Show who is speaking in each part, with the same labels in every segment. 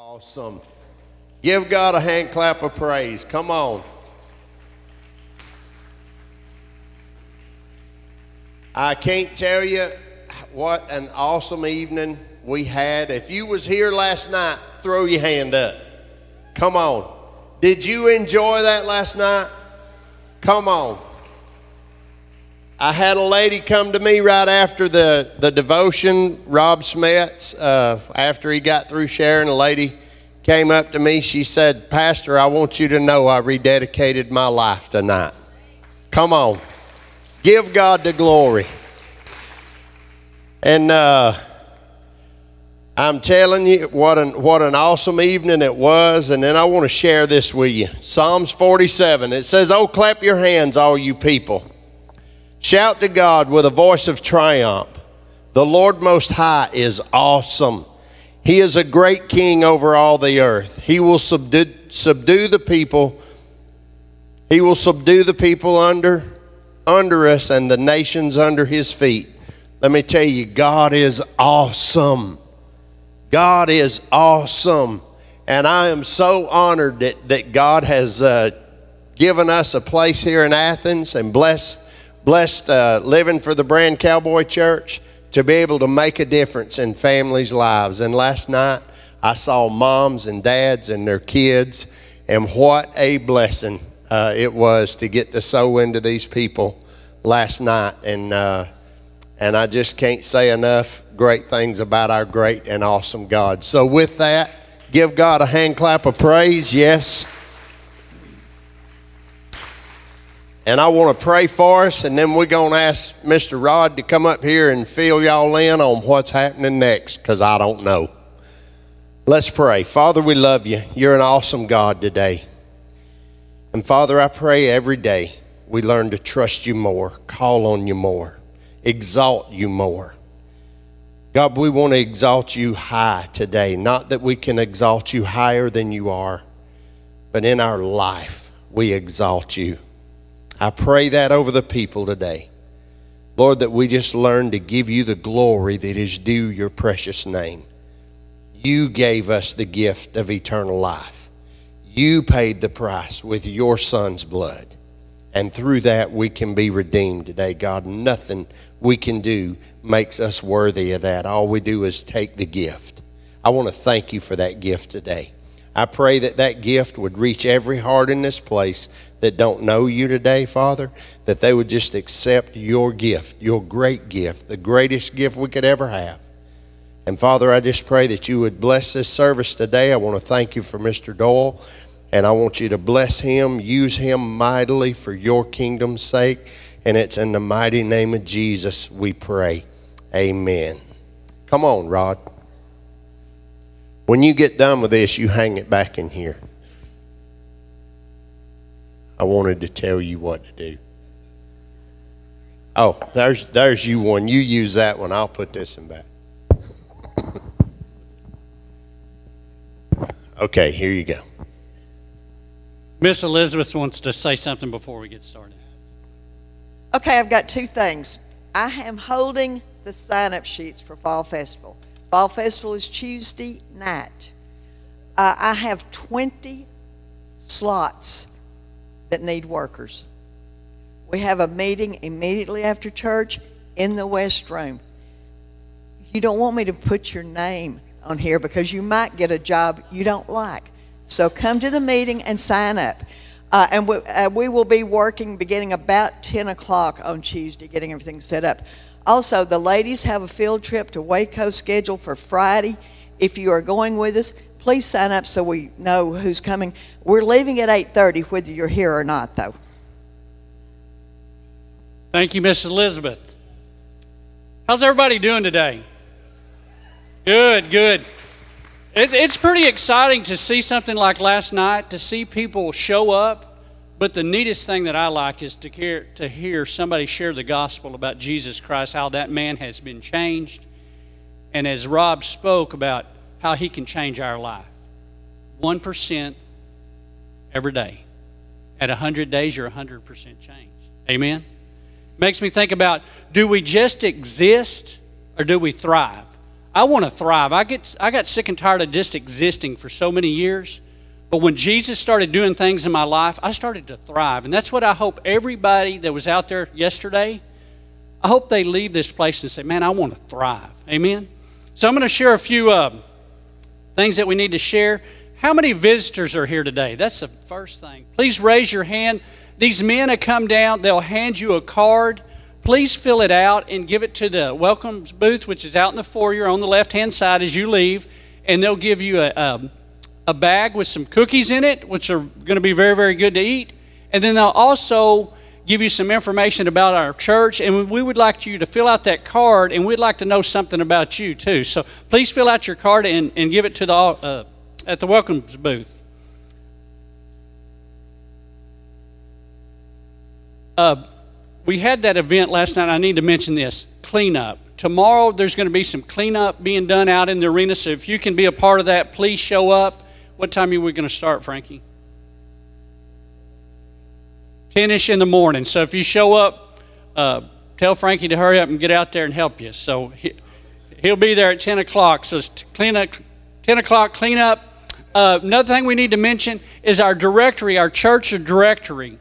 Speaker 1: Awesome. Give God a hand clap of praise. Come on. I can't tell you what an awesome evening we had. If you was here last night, throw your hand up. Come on. Did you enjoy that last night? Come on. I had a lady come to me right after the, the devotion, Rob Smets, uh, after he got through sharing. A lady came up to me. She said, Pastor, I want you to know I rededicated my life tonight. Come on. Give God the glory. And uh, I'm telling you what an, what an awesome evening it was. And then I want to share this with you Psalms 47. It says, Oh, clap your hands, all you people. Shout to God with a voice of triumph. The Lord Most High is awesome. He is a great king over all the earth. He will subdue, subdue the people. He will subdue the people under, under us and the nations under his feet. Let me tell you, God is awesome. God is awesome. And I am so honored that, that God has uh, given us a place here in Athens and blessed blessed uh, living for the Brand Cowboy Church to be able to make a difference in families' lives. And last night, I saw moms and dads and their kids, and what a blessing uh, it was to get to sow into these people last night. And, uh, and I just can't say enough great things about our great and awesome God. So, with that, give God a hand clap of praise. Yes. And I want to pray for us, and then we're going to ask Mr. Rod to come up here and fill y'all in on what's happening next, because I don't know. Let's pray. Father, we love you. You're an awesome God today. And Father, I pray every day we learn to trust you more, call on you more, exalt you more. God, we want to exalt you high today. Not that we can exalt you higher than you are, but in our life, we exalt you. I pray that over the people today. Lord, that we just learn to give you the glory that is due your precious name. You gave us the gift of eternal life. You paid the price with your son's blood. And through that, we can be redeemed today. God, nothing we can do makes us worthy of that. All we do is take the gift. I want to thank you for that gift today. I pray that that gift would reach every heart in this place that don't know you today, Father, that they would just accept your gift, your great gift, the greatest gift we could ever have. And Father, I just pray that you would bless this service today. I want to thank you for Mr. Doyle, and I want you to bless him, use him mightily for your kingdom's sake. And it's in the mighty name of Jesus we pray. Amen. Come on, Rod. When you get done with this, you hang it back in here. I wanted to tell you what to do. Oh, there's there's you one. You use that one. I'll put this in back. okay, here you go.
Speaker 2: Miss Elizabeth wants to say something before we get started.
Speaker 3: Okay, I've got two things. I am holding the sign up sheets for Fall Festival. Fall Festival is Tuesday night. Uh, I have 20 slots that need workers. We have a meeting immediately after church in the West Room. You don't want me to put your name on here because you might get a job you don't like. So come to the meeting and sign up. Uh, and we, uh, we will be working beginning about 10 o'clock on Tuesday, getting everything set up. Also, the ladies have a field trip to Waco scheduled for Friday. If you are going with us, please sign up so we know who's coming. We're leaving at 8:30 whether you're here or not though.
Speaker 2: Thank you, Mrs. Elizabeth. How's everybody doing today? Good, good. It's, it's pretty exciting to see something like last night, to see people show up but the neatest thing that I like is to hear, to hear somebody share the gospel about Jesus Christ, how that man has been changed. And as Rob spoke about how he can change our life 1% every day. At 100 days, you're 100% change. Amen? Makes me think about do we just exist or do we thrive? I want to thrive. I get I got sick and tired of just existing for so many years. But when Jesus started doing things in my life, I started to thrive. And that's what I hope everybody that was out there yesterday, I hope they leave this place and say, man, I want to thrive. Amen? So I'm going to share a few uh, things that we need to share. How many visitors are here today? That's the first thing. Please raise your hand. These men have come down, they'll hand you a card. Please fill it out and give it to the welcome booth, which is out in the foyer on the left hand side as you leave. And they'll give you a, a, a bag with some cookies in it, which are going to be very, very good to eat. And then they'll also give you some information about our church. And we would like you to fill out that card, and we'd like to know something about you, too. So please fill out your card and, and give it to the, uh, at the welcomes booth. Uh, we had that event last night. I need to mention this cleanup. Tomorrow, there's going to be some cleanup being done out in the arena. So if you can be a part of that, please show up. What time are we going to start, Frankie? 10 ish in the morning. So if you show up, uh, tell Frankie to hurry up and get out there and help you. So he, will be there at 10 o'clock. So clean up, 10 o'clock, clean up. Uh, another thing we need to mention is our directory, our church directory.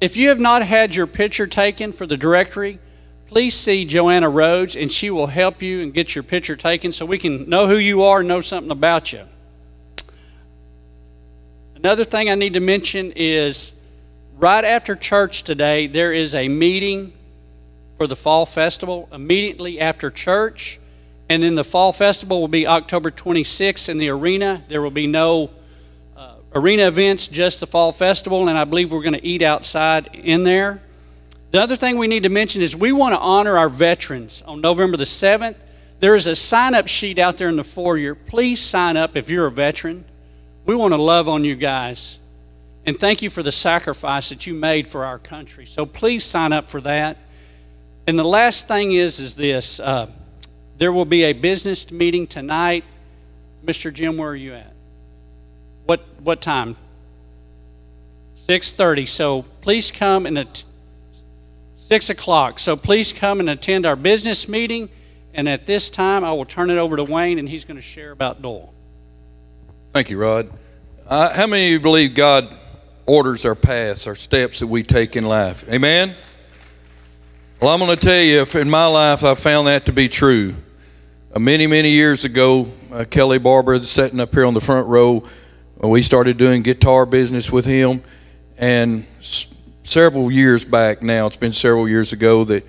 Speaker 2: If you have not had your picture taken for the directory, please see Joanna Rhodes and she will help you and get your picture taken so we can know who you are and know something about you. Another thing I need to mention is right after church today, there is a meeting for the Fall Festival immediately after church. And then the Fall Festival will be October 26th in the arena. There will be no uh, arena events, just the Fall Festival, and I believe we're going to eat outside in there. The other thing we need to mention is we want to honor our veterans on November the 7th. There is a sign up sheet out there in the foyer. Please sign up if you're a veteran. We want to love on you guys. And thank you for the sacrifice that you made for our country. So please sign up for that. And the last thing is, is this. Uh, there will be a business meeting tonight. Mr. Jim, where are you at? What what time? 6:30. So please come and at 6 o'clock. So please come and attend our business meeting. And at this time, I will turn it over to Wayne, and he's going to share about Doyle.
Speaker 4: Thank you, Rod. Uh, how many of you believe God orders our paths, our steps that we take in life? Amen. Well, I'm going to tell you, if in my life I found that to be true. Uh, many, many years ago, uh, Kelly Barber sitting up here on the front row, uh, we started doing guitar business with him. And s- several years back now, it's been several years ago, that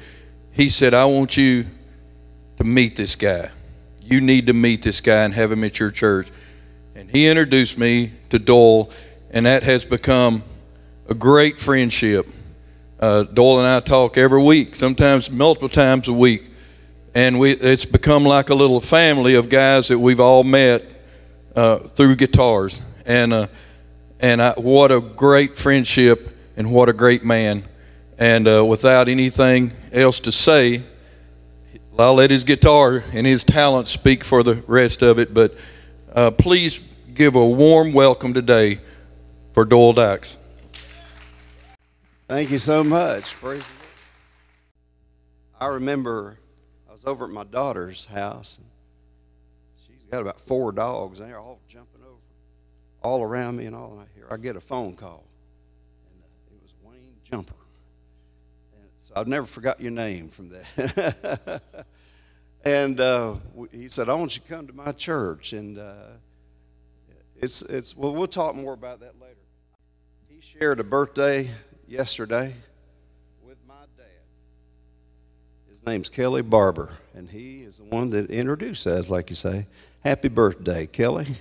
Speaker 4: he said, I want you to meet this guy. You need to meet this guy and have him at your church. And he introduced me to Doyle, and that has become a great friendship. Uh, Doyle and I talk every week, sometimes multiple times a week and we it's become like a little family of guys that we've all met uh, through guitars and uh, and I, what a great friendship and what a great man and uh, without anything else to say I'll let his guitar and his talent speak for the rest of it but uh, please give a warm welcome today for Doyle Dykes.
Speaker 5: Thank you so much. Praise I remember I was over at my daughter's house. And she's got about four dogs, and they're all jumping over, all around me and all. And I hear, I get a phone call, and uh, it was Wayne Jumper. And so I've never forgot your name from that. and uh, he said, "I want you to come to my church." And uh, it's it's well, we'll talk more about that later. He shared a birthday yesterday with my dad. His name's Kelly Barber, and he is the one that introduced us, like you say. Happy birthday, Kelly.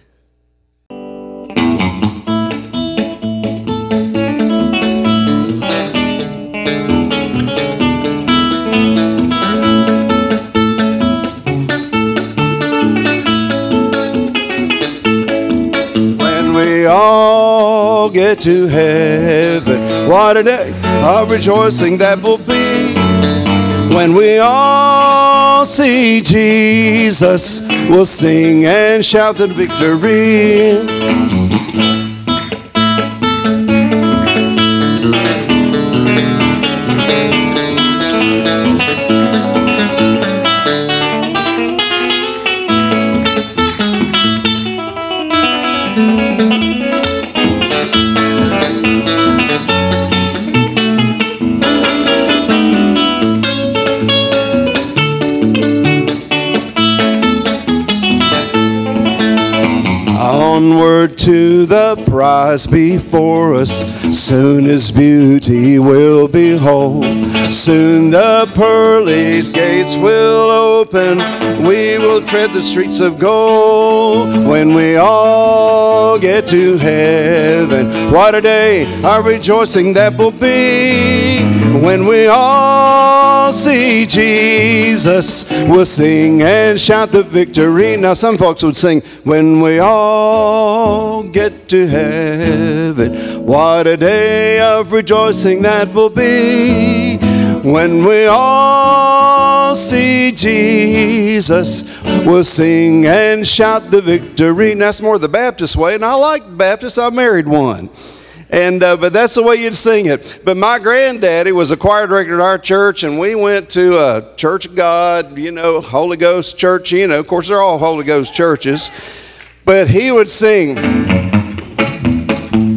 Speaker 5: All get to heaven, what a day of rejoicing that will be when we all see Jesus, we'll sing and shout the victory. Onward to the prize before us. Soon his beauty will behold. Soon the pearly gates will open. We will tread the streets of gold when we all get to heaven. What a day, our rejoicing that will be when we all see Jesus. We'll sing and shout the victory. Now, some folks would sing, When we all get to heaven. What a day of rejoicing that will be when we all see Jesus. We'll sing and shout the victory. And that's more the Baptist way, and I like Baptist. I married one. And uh, but that's the way you'd sing it. But my granddaddy was a choir director at our church, and we went to a Church of God, you know, Holy Ghost church. You know, of course, they're all Holy Ghost churches. But he would sing,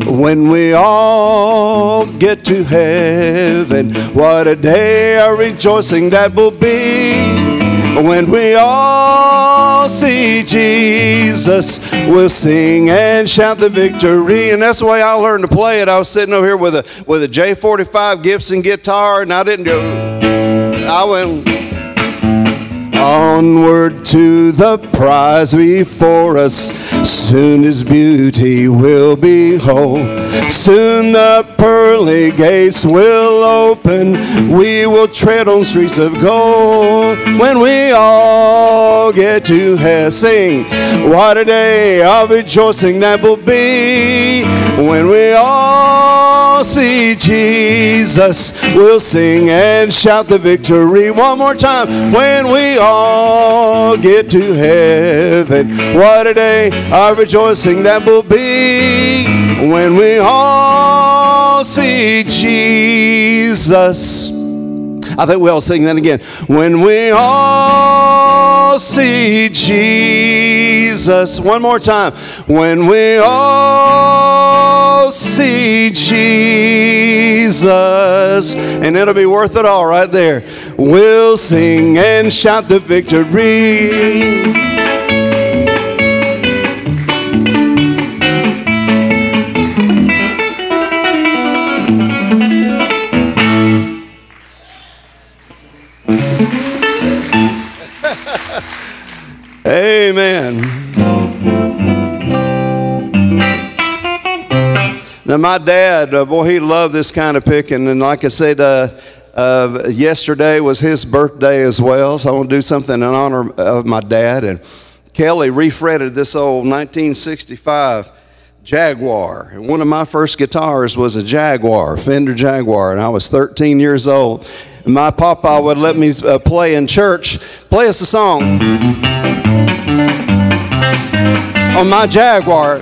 Speaker 5: when we all get to heaven, what a day of rejoicing that will be. When we all see Jesus, we'll sing and shout the victory. And that's the way I learned to play it. I was sitting over here with a with a J45 Gibson guitar, and I didn't go. I went onward to the prize before us. Soon his beauty will behold. Soon the pearly gates will open. We will tread on streets of gold when we all get to heaven. Sing, what a day of rejoicing that will be when we all see Jesus. We'll sing and shout the victory one more time when we all get to heaven. What a day of rejoicing that will be when we all see Jesus. I think we all sing that again. When we all see Jesus. One more time. When we all see Jesus. And it'll be worth it all right there. We'll sing and shout the victory. Amen. Now, my dad, uh, boy, he loved this kind of picking. And like I said, uh, uh, yesterday was his birthday as well. So I want to do something in honor of my dad. And Kelly refretted this old 1965 Jaguar. And one of my first guitars was a Jaguar, Fender Jaguar. And I was 13 years old. My papa would let me uh, play in church. Play us a song on my Jaguar.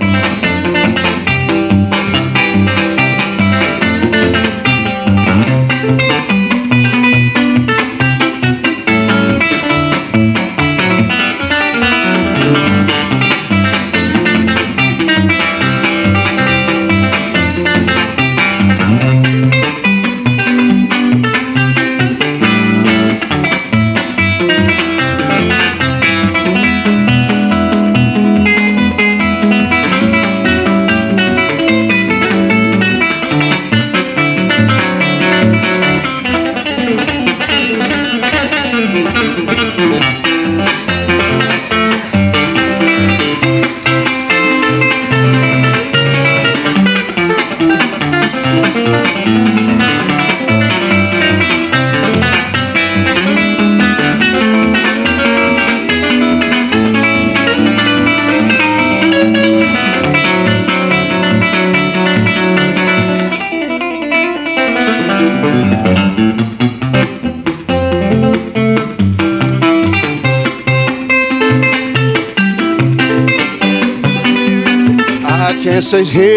Speaker 5: Can't here.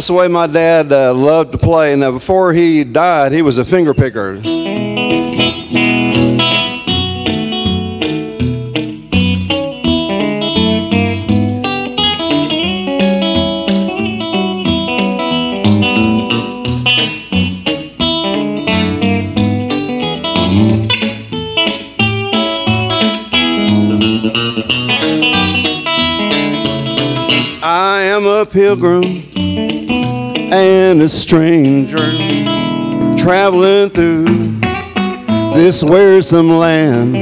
Speaker 5: That's the way my dad uh, loved to play. Now, before he died, he was a finger picker. I am a pilgrim and a stranger traveling through this wearisome land.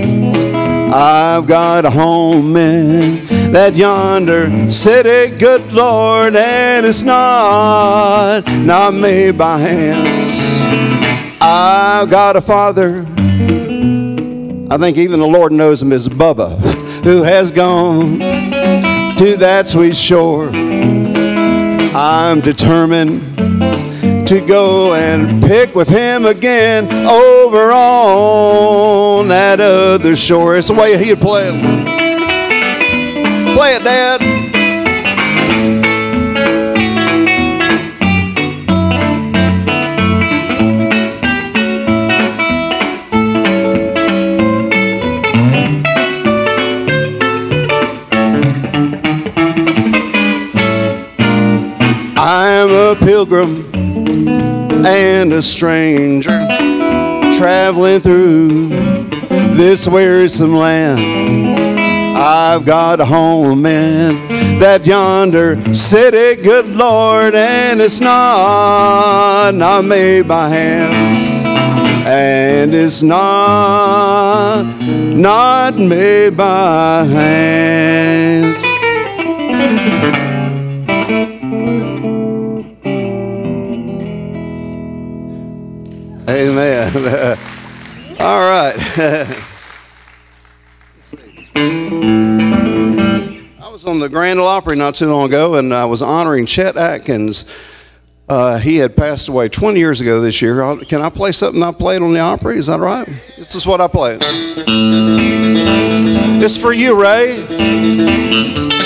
Speaker 5: I've got a home in that yonder city, good Lord, and it's not, not made by hands. I've got a father, I think even the Lord knows him as Bubba, who has gone to that sweet shore. I'm determined to go and pick with him again over on that other shore. It's the way he'd play it. Play it, Dad. I'm a pilgrim and a stranger traveling through this wearisome land. I've got a home in that yonder city, good Lord, and it's not, not made by hands. And it's not, not made by hands. Amen. All right. I was on the Grand Ole Opry not too long ago, and I was honoring Chet Atkins. Uh, he had passed away 20 years ago this year. I'll- Can I play something I played on the Opry? Is that right? This is what I played. It's for you, Ray.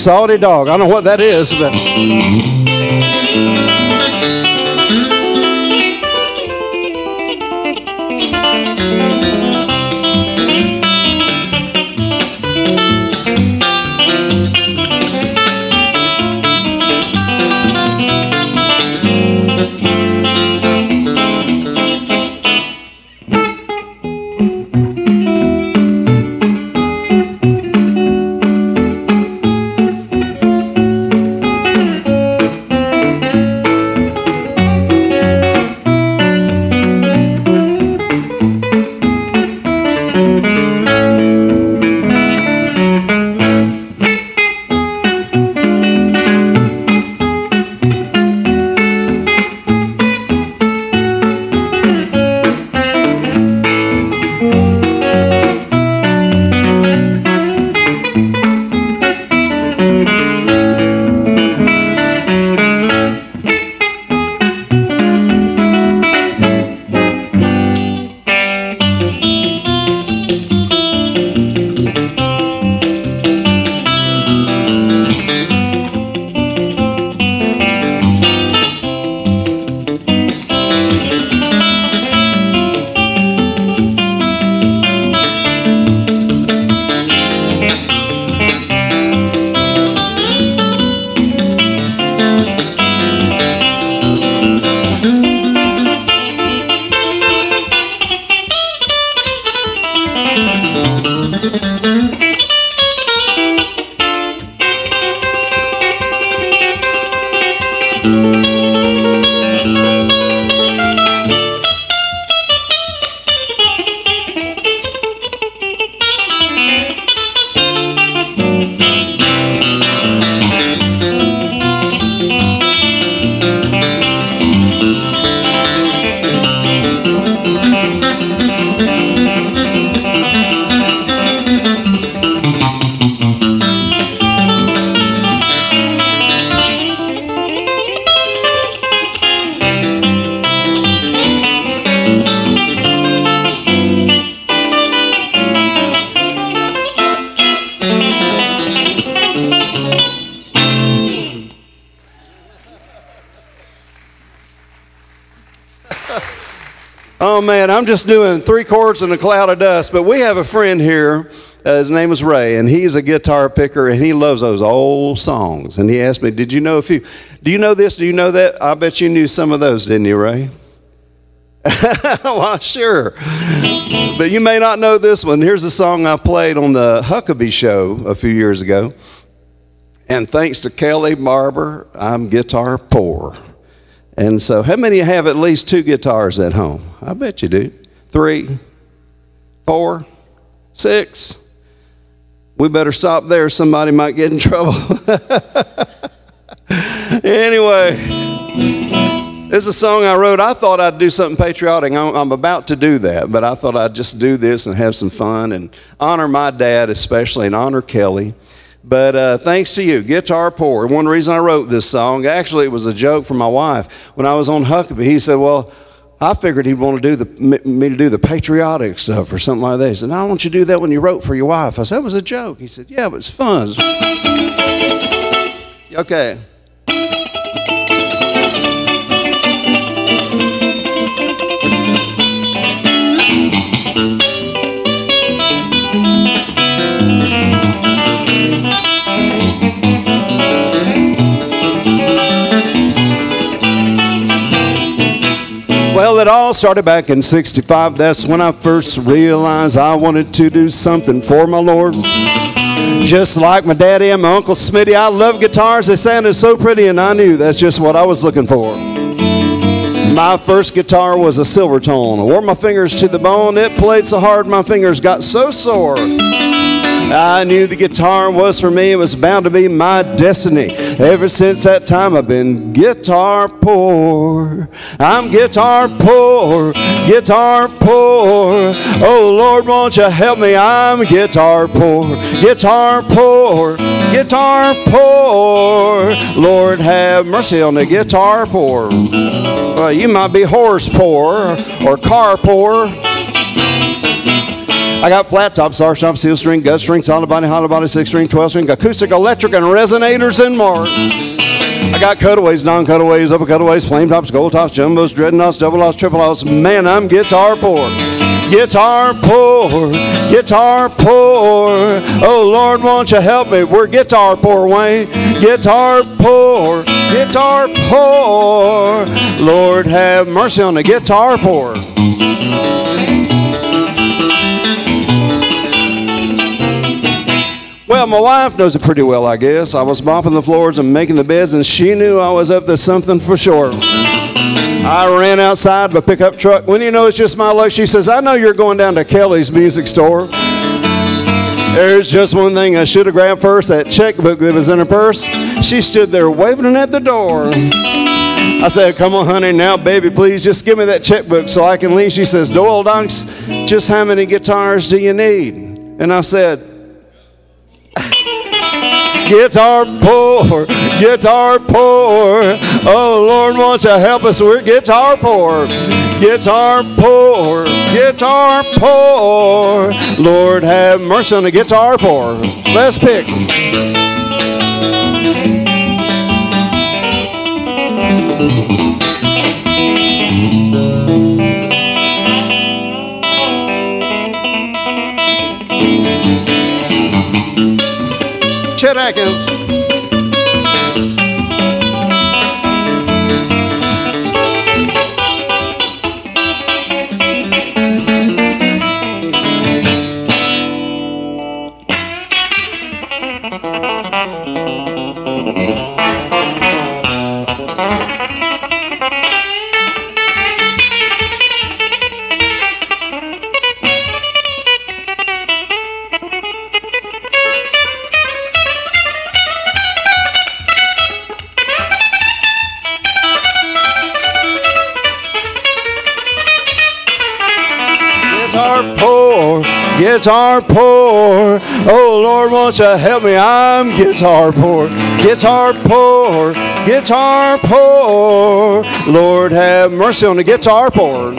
Speaker 5: Salty dog. I don't know what that is, but. Just doing three chords and a cloud of dust. But we have a friend here. Uh, his name is Ray, and he's a guitar picker, and he loves those old songs. And he asked me, "Did you know a few? Do you know this? Do you know that? I bet you knew some of those, didn't you, Ray?" well, sure. But you may not know this one. Here's a song I played on the Huckabee show a few years ago. And thanks to Kelly Barber, I'm guitar poor. And so, how many have at least two guitars at home? I bet you do. Three, four, six. We better stop there. Somebody might get in trouble. anyway, this is a song I wrote. I thought I'd do something patriotic. I'm, about to do that, but I thought I'd just do this and have some fun and honor my dad, especially, and honor Kelly. But uh, thanks to you, Guitar Poor. One reason I wrote this song, actually, it was a joke from my wife. When I was on Huckabee, he said, Well, I figured he'd want to do the, me to do the patriotic stuff or something like that. He said, "No, I want you to do that when you wrote for your wife." I said, "That was a joke." He said, "Yeah, but it's fun." Okay. Well, it all started back in 65. That's when I first realized I wanted to do something for my Lord. Just like my daddy and my uncle Smitty, I love guitars. They sounded so pretty, and I knew that's just what I was looking for. My first guitar was a silver tone. I wore my fingers to the bone. It played so hard, my fingers got so sore. I knew the guitar was for me, it was bound to be my destiny. Ever since that time, I've been guitar poor. I'm guitar poor, guitar poor. Oh Lord, won't you help me? I'm guitar poor, guitar poor, guitar poor. Lord, have mercy on the guitar poor. Well, you might be horse poor or car poor. I got flat top, star shop, steel string, gut string, solid body, hollow body, six string, 12 string, acoustic, electric, and resonators and more. I got cutaways, non cutaways, upper cutaways, flame tops, gold tops, jumbos, dreadnoughts, double loss, triple loss. Man, I'm guitar poor. Guitar poor, guitar poor. Oh Lord, won't you help me? We're guitar poor, Wayne. Guitar poor, guitar poor. Lord, have mercy on the guitar poor. Well, my wife knows it pretty well, I guess. I was mopping the floors and making the beds, and she knew I was up to something for sure. I ran outside my pickup truck. When you know it's just my luck, she says, I know you're going down to Kelly's music store. There's just one thing I should have grabbed first that checkbook that was in her purse. She stood there waving it at the door. I said, Come on, honey, now, baby, please just give me that checkbook so I can leave. She says, Doyle Dykes, just how many guitars do you need? And I said, guitar poor, guitar poor. Oh Lord, won't you help us? We're guitar poor, guitar poor, guitar poor. Lord, have mercy on the guitar poor. Let's pick. Chet guitar poor. Oh Lord, won't you help me? I'm guitar poor, guitar poor, guitar poor. Lord, have mercy on the guitar poor.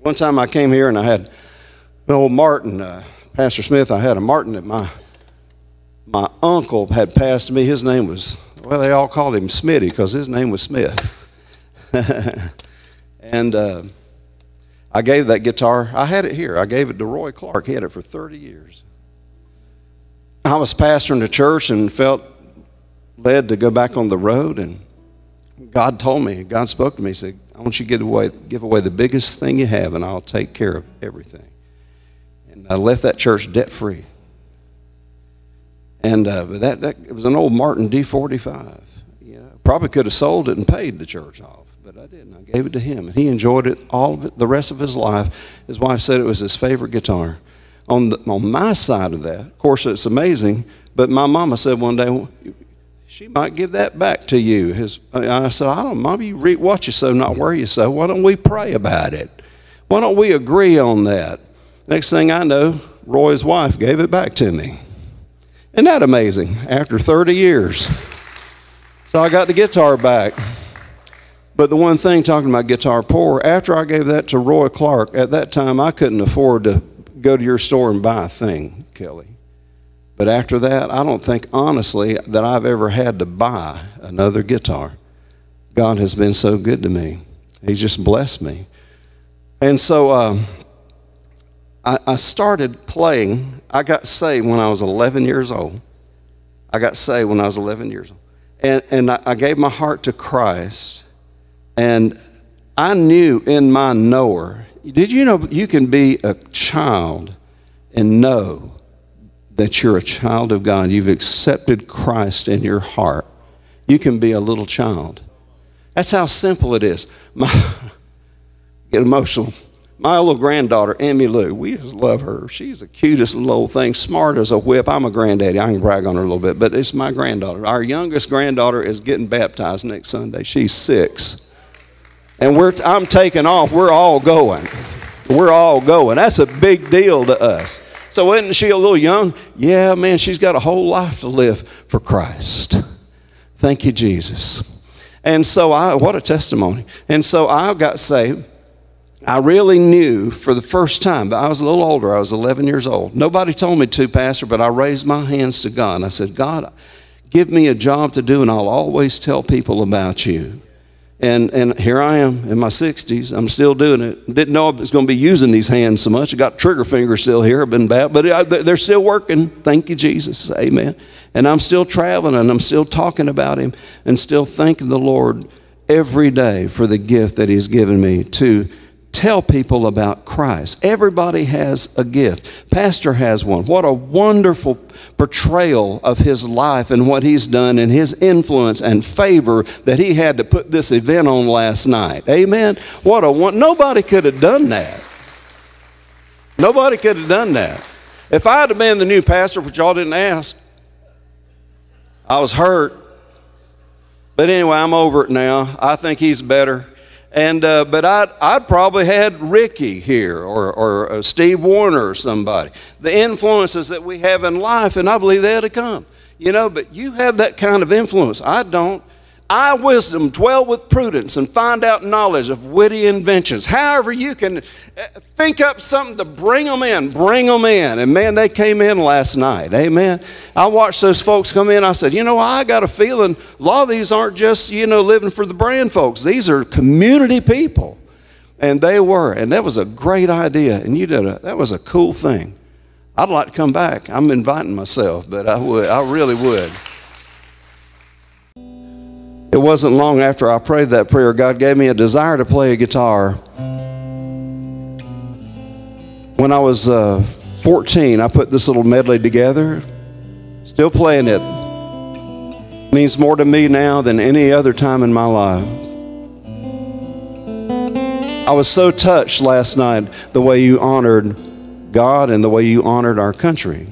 Speaker 5: One time I came here and I had old Martin, uh, Pastor Smith, I had a Martin that my my uncle had passed me. His name was well, they all called him Smitty because his name was Smith. and uh, I gave that guitar. I had it here. I gave it to Roy Clark. He had it for 30 years. I was pastoring the church and felt led to go back on the road and God told me, God spoke to me, He said, I want you to give away, give away the biggest thing you have, and I'll take care of everything. And I left that church debt free. And uh, that, that it was an old Martin D45. You know, probably could have sold it and paid the church off, but I didn't. I gave it to him, and he enjoyed it all of it, the rest of his life. His wife said it was his favorite guitar. On, the, on my side of that, of course, it's amazing, but my mama said one day, she might give that back to you. His, I said, I don't, Mom, you read what you sow, not worry you sow. Why don't we pray about it? Why don't we agree on that? Next thing I know, Roy's wife gave it back to me. Isn't that amazing? After 30 years. So I got the guitar back. But the one thing, talking about guitar poor, after I gave that to Roy Clark, at that time I couldn't afford to go to your store and buy a thing, Kelly. But after that, I don't think honestly that I've ever had to buy another guitar. God has been so good to me. He's just blessed me. And so um, I, I started playing. I got saved when I was 11 years old. I got saved when I was 11 years old. And, and I, I gave my heart to Christ. And I knew in my knower, did you know you can be a child and know that you're a child of God, you've accepted Christ in your heart, you can be a little child. That's how simple it is. My, get emotional. My little granddaughter, Emmy Lou, we just love her. She's the cutest little thing, smart as a whip. I'm a granddaddy. I can brag on her a little bit, but it's my granddaughter. Our youngest granddaughter is getting baptized next Sunday. She's six. And we're, I'm taking off. We're all going. We're all going. That's a big deal to us. So isn't she a little young? Yeah, man, she's got a whole life to live for Christ. Thank you, Jesus. And so I, what a testimony. And so I got saved. I really knew for the first time, but I was a little older. I was 11 years old. Nobody told me to, Pastor, but I raised my hands to God. I said, God, give me a job to do, and I'll always tell people about you. And, and here I am in my 60s. I'm still doing it. Didn't know I was going to be using these hands so much. I got trigger fingers still here. I've been bad, but they're still working. Thank you, Jesus. Amen. And I'm still traveling and I'm still talking about Him and still thanking the Lord every day for the gift that He's given me to tell people about Christ. Everybody has a gift. Pastor has one. What a wonderful portrayal of his life and what he's done and his influence and favor that he had to put this event on last night. Amen. What a one nobody could have done that. Nobody could have done that. If I had been the new pastor, which y'all didn't ask, I was hurt. But anyway, I'm over it now. I think he's better. And, uh, but I'd, I'd probably had Ricky here or, or uh, Steve Wariner or somebody. The influences that we have in life, and I believe they had to come. You know, but you have that kind of influence. I don't. I, wisdom, dwell with prudence and find out knowledge of witty inventions. However, you can uh, think up something to bring them in, bring them in. And man, they came in last night. Amen. I watched those folks come in. I said, you know, I got a feeling a lot of these aren't just, you know, living for the brand folks. These are community people. And they were. And that was a great idea. And you did a, that was a cool thing. I'd like to come back. I'm inviting myself, but I would. I really would. It wasn't long after I prayed that prayer, God gave me a desire to play a guitar. When I was uh, 14, I put this little medley together. Still playing it. Means more to me now than any other time in my life. I was so touched last night the way you honored God and the way you honored our country.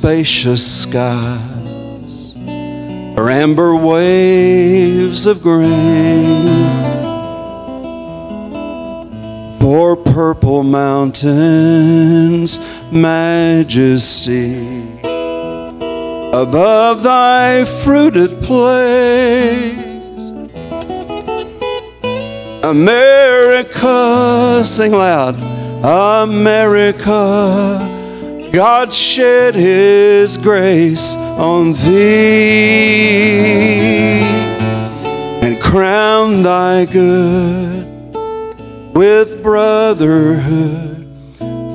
Speaker 5: Spacious skies, for amber waves of grain, for purple mountains, majesty above thy fruited place. America, sing loud, America, God shed his grace on thee and crown thy good with brotherhood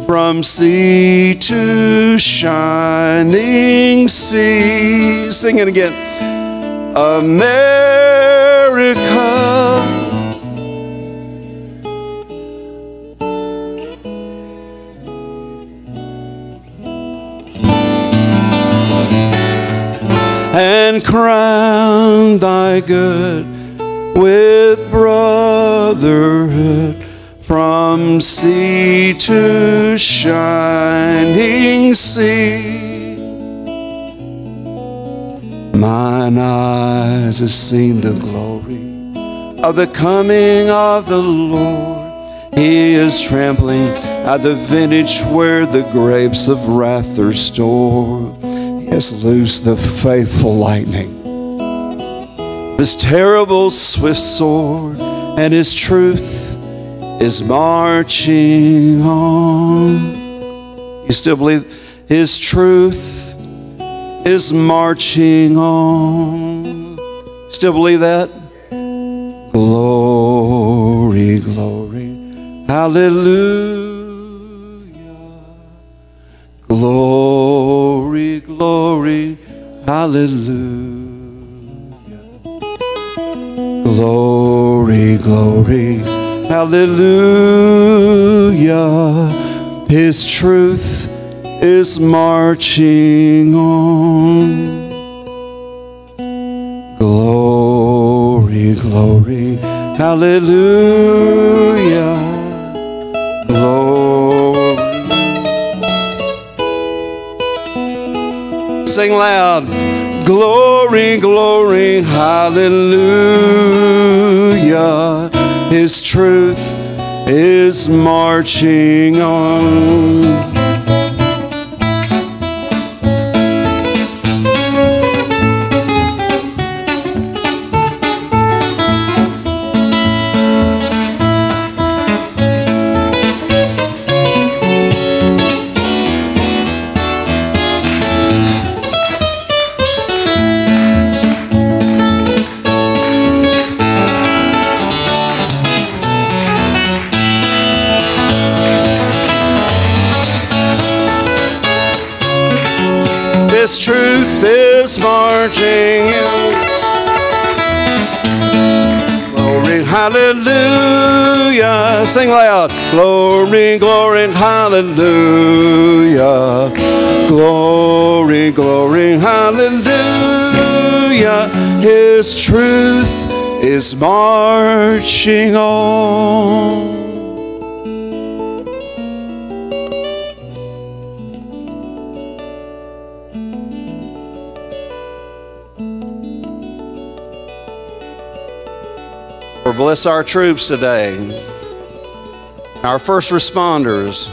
Speaker 5: from sea to shining sea. Sing it again. America. And crown thy good with brotherhood from sea to shining sea. Mine eyes have seen the glory of the coming of the Lord. He is trampling at the vintage where the grapes of wrath are stored. He has loosed the faithful lightning, his terrible swift sword, and his truth is marching on. You still believe his truth is marching on? Still believe that? Glory, glory, hallelujah. Glory, glory, hallelujah. Glory, glory, hallelujah. His truth is marching on. Glory, glory, hallelujah. Sing loud. Glory, glory, hallelujah. His truth is marching on. Glory, hallelujah. Sing loud. Glory, glory, hallelujah. Glory, glory, hallelujah. His truth is marching on. Bless our troops today, our first responders.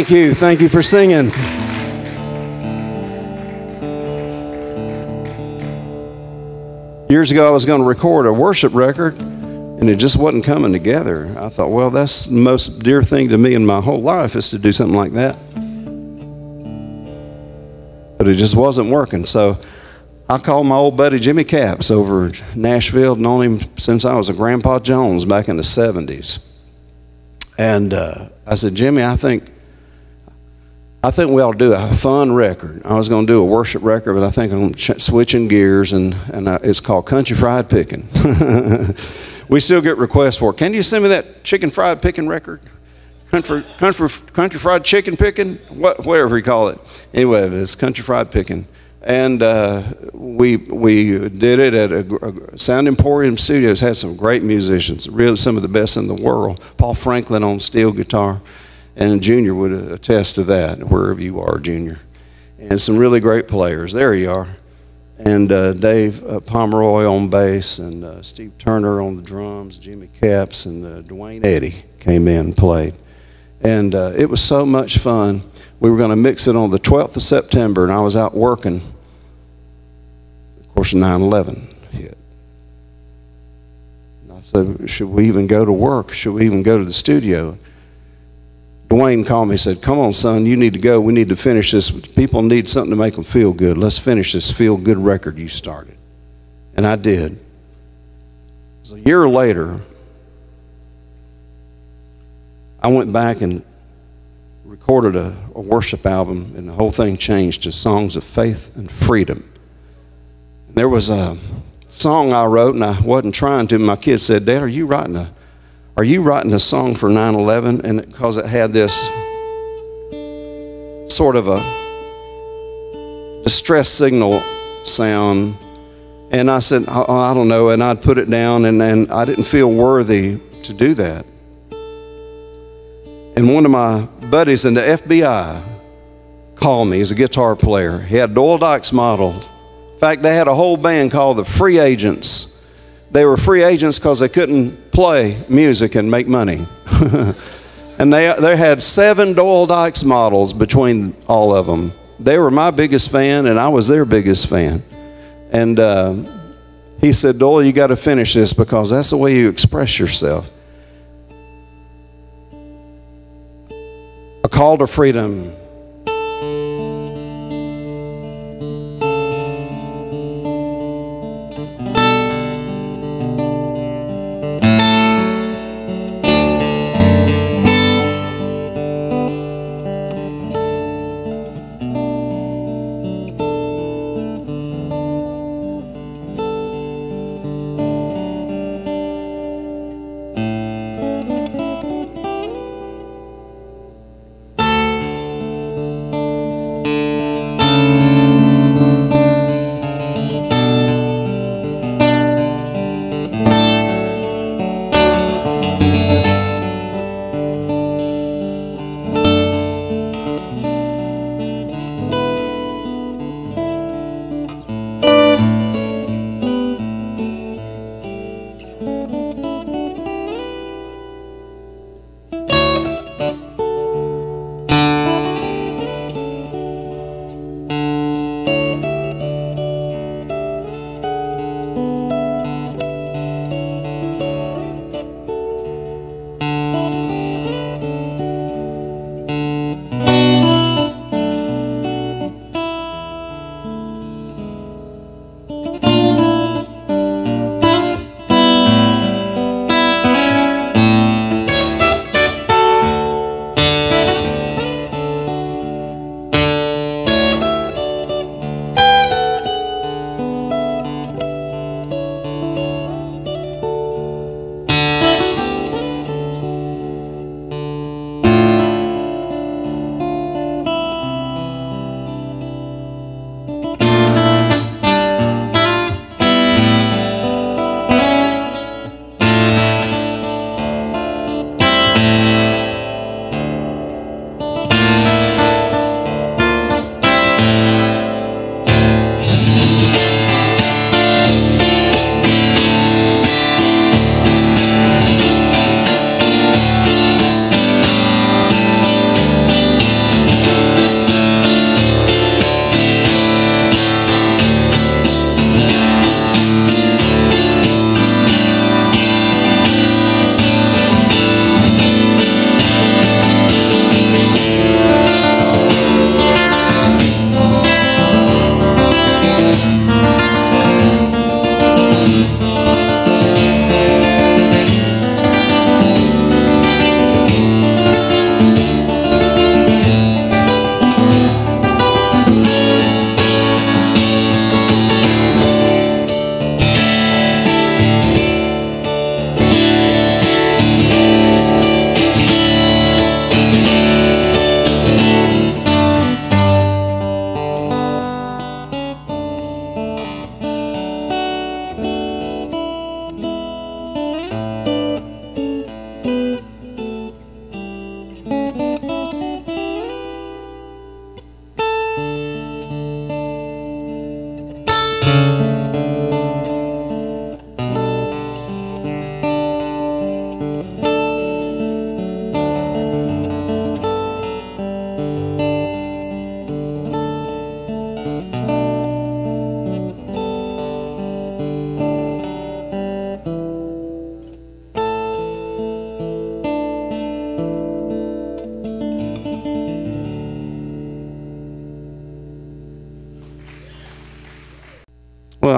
Speaker 5: Thank you. Thank you for singing. Years ago, I was going to record a worship record, and it just wasn't coming together. I thought, well, that's the most dear thing to me in my whole life is to do something like that. But it just wasn't working. So I called my old buddy Jimmy Capps over Nashville, known him since I was a Grandpa Jones back in the 70s. And uh, I said, Jimmy, I think I think we ought to do a fun record. I was going to do a worship record, but I think I'm ch- switching gears, and, and uh, it's called Country Fried Picking. we still get requests for it. Can you send me that chicken fried picking record? Country, country, country fried chicken picking? What, whatever you call it. Anyway, it's country fried picking. And uh, we, we did it at a, a, Sound Emporium Studios, had some great musicians, really some of the best in the world. Paul Franklin on steel guitar. And Junior would attest to that, wherever you are, Junior. And some really great players. There you are. And uh, Dave uh, Pomeroy on bass, and uh, Steve Turner on the drums, Jimmy Capps, and uh, Duane Eddy came in and played. And uh, it was so much fun. We were going to mix it on the 12th of September, and I was out working. Of course, 9 11 hit. And I said, Should we even go to work? Should we even go to the studio? Duane called me and said, Come on, son, you need to go. We need to finish this. People need something to make them feel good. Let's finish this feel good record you started. And I did. So a year later, I went back and recorded a, a, worship album, and the whole thing changed to Songs of Faith and Freedom. And there was a song I wrote, and I wasn't trying to. My kid said, Dad, are you writing a are you writing a song for 9 11? And because it had this sort of a distress signal sound. And I said, I, I don't know. And I'd put it down, and, and I didn't feel worthy to do that. And one of my buddies in the FBI called me. He's a guitar player. He had Doyle Dykes modeled. In fact, they had a whole band called the Free Agents they were free agents because they couldn't play music and make money. and they, they had seven Doyle Dykes models between all of them. They were my biggest fan, and I was their biggest fan. And uh, he said, Doyle, you got to finish this because that's the way you express yourself. A call to freedom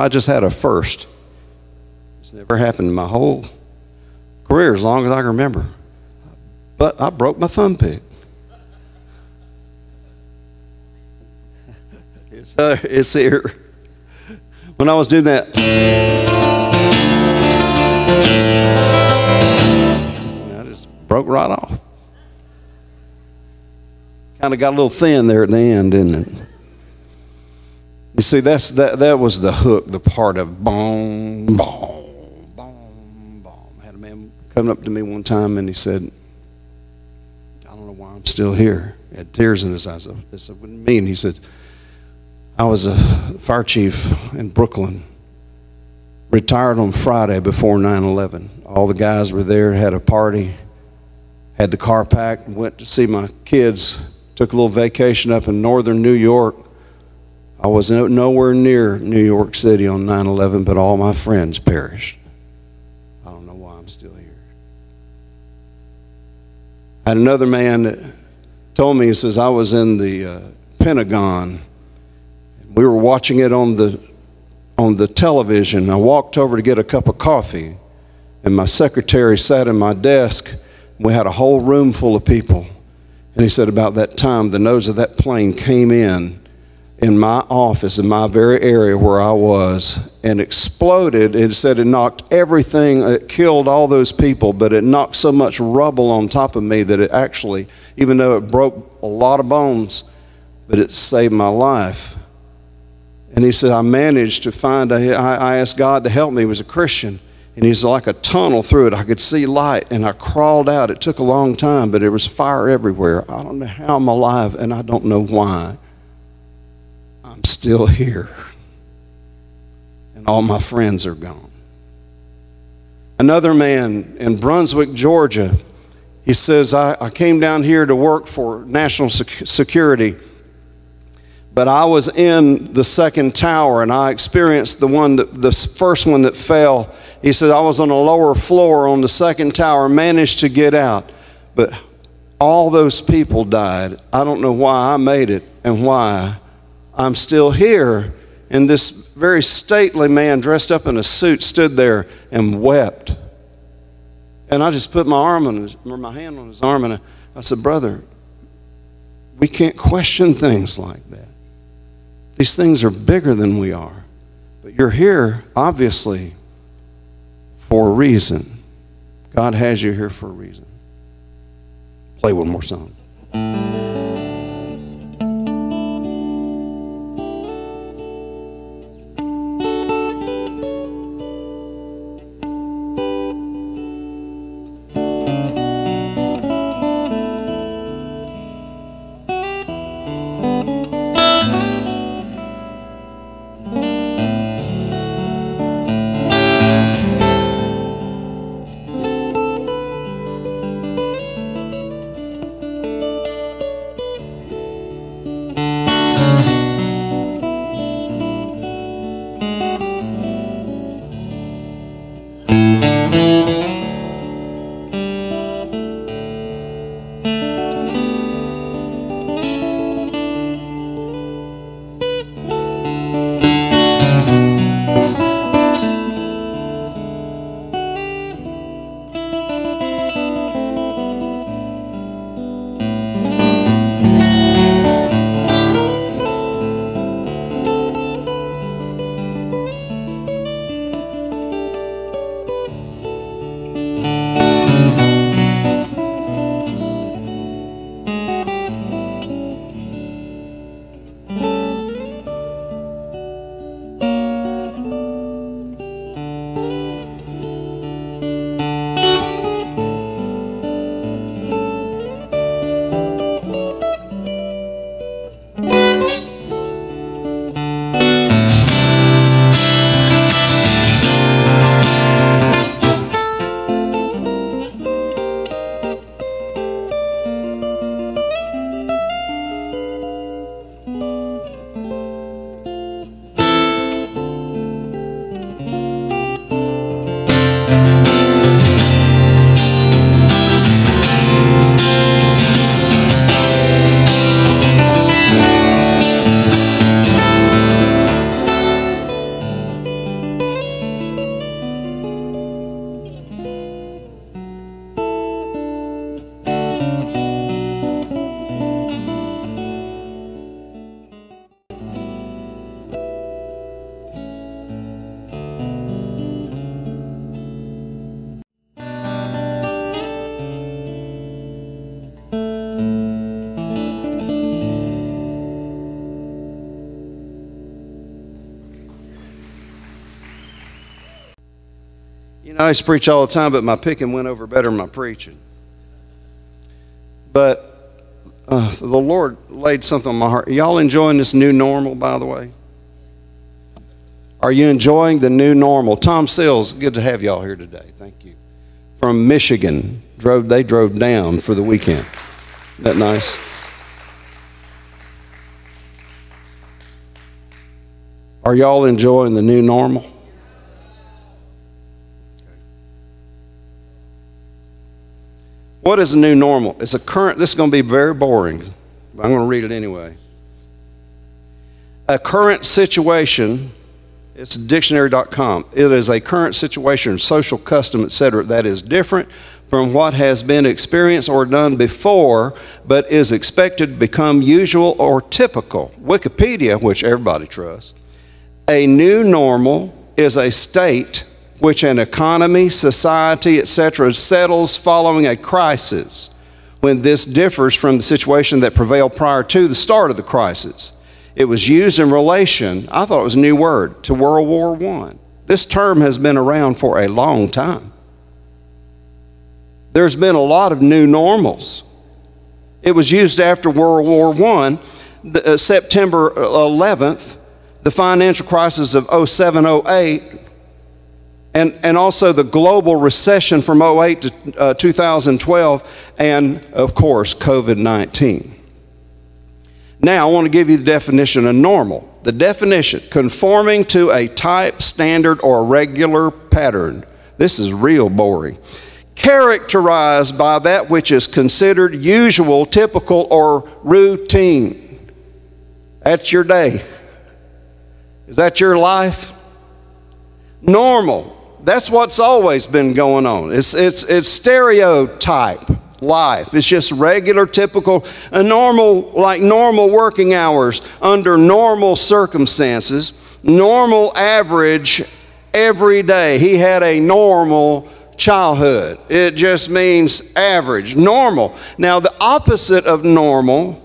Speaker 5: I just had a first. It's never happened in my whole career as long as I can remember. But I broke my thumb pick. It's, uh, it's here. When I was doing that, I just broke right off. Kind of got a little thin there at the end, didn't it? You see, that's that. That was the hook, the part of boom, boom, boom, boom. Had a man come up to me one time and he said, "I don't know why I'm still here." He had tears in his eyes. I said, "What do you mean?" He said, "I was a fire chief in Brooklyn. Retired on Friday before 9/11. All the guys were there, had a party, had the car packed, went to see my kids." Took a little vacation up in northern New York. I was nowhere near New York City on 9 11, but all my friends perished. I don't know why I'm still here. I had another man that told me, he says, I was in the uh, Pentagon. We were watching it on the, on the television. I walked over to get a cup of coffee, and my secretary sat in my desk. We had a whole room full of people. And he said, about that time, the nose of that plane came in in my office, in my very area where I was, and exploded. It said it knocked everything, it killed all those people, but it knocked so much rubble on top of me that it actually, even though it broke a lot of bones, but it saved my life. And he said, I managed to find, a, I asked God to help me. He was a Christian. And he's like a tunnel through it. I could see light, and I crawled out. It took a long time, but there was fire everywhere. I don't know how I'm alive, and I don't know why. I'm still here, and all my friends are gone. Another man in Brunswick, Georgia, he says, I, I came down here to work for national sec- security but I was in the second tower and I experienced the one that, the first one that fell. He said I was on a lower floor on the second tower, managed to get out, but all those people died. I don't know why I made it and why I'm still here. And this very stately man dressed up in a suit stood there and wept. And I just put my arm on his, or my hand on his arm and I, I said, Brother, we can't question things like that. These things are bigger than we are. But you're here, obviously, for a reason. God has you here for a reason. Play one more song. Used to preach all the time, but my picking went over better than my preaching. But uh, the Lord laid something on my heart. Y'all enjoying this new normal, by the way? Are you enjoying the new normal? Tom Sills, good to have y'all here today. Thank you. From Michigan, drove they drove down for the weekend. Isn't that nice? Are y'all enjoying the new normal? What is a new normal? It's a current, this is going to be very boring, but I'm going to read it anyway. A current situation, it's dictionary.com. It is a current situation, social custom, etc., that is different from what has been experienced or done before, but is expected to become usual or typical. Wikipedia, which everybody trusts, a new normal is a state which an economy, society, etc., settles following a crisis when this differs from the situation that prevailed prior to the start of the crisis. It was used in relation, I thought it was a new word, to World War I. This term has been around for a long time. There's been a lot of new normals. It was used after World War I, the, uh, September 11th, the financial crisis of 07 08 and, and also the global recession from 08 to uh, 2012, and of course, COVID 19. Now, I want to give you the definition of normal. The definition conforming to a type, standard, or regular pattern. This is real boring. Characterized by that which is considered usual, typical, or routine. That's your day. Is that your life? Normal that's what's always been going on. It's, it's, it's stereotype life. It's just regular, typical, a normal, like normal working hours under normal circumstances, normal average every day. He had a normal childhood. It just means average, normal. Now, the opposite of normal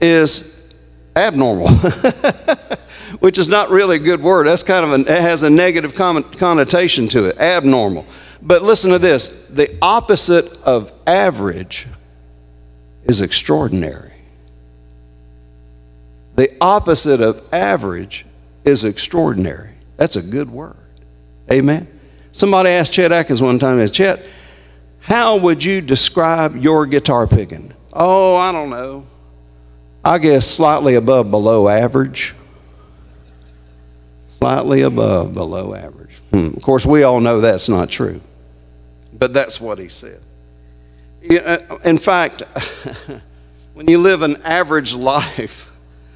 Speaker 5: is abnormal. which is not really a good word. That's kind of a, it has a negative connotation to it, abnormal. But listen to this the opposite of average is extraordinary. The opposite of average is extraordinary. That's a good word. Amen. Somebody asked Chet Atkins one time, Chet, how would you describe your guitar picking? Oh, I don't know. I guess slightly above below average slightly above below average. Hmm. Of course, we all know that's not true, but that's what he said. Uh, in fact, when you live an average life,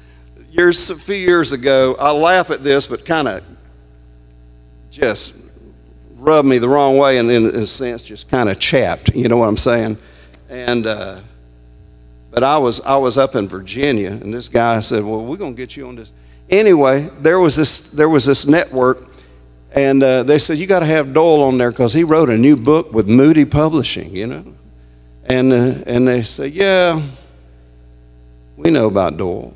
Speaker 5: years, a few years ago, I laugh at this, but kind of just rubbed me the wrong way, and in a sense, just kind of chapped. You know what I'm saying? And uh, but I was I was up in Virginia, and this guy said, "Well, we're gonna get you on this." Anyway, there was this there was this network, and uh, they said you got to have Doyle on there because he wrote a new book with Moody Publishing, you know, and uh, and they said, yeah, we know about Doyle,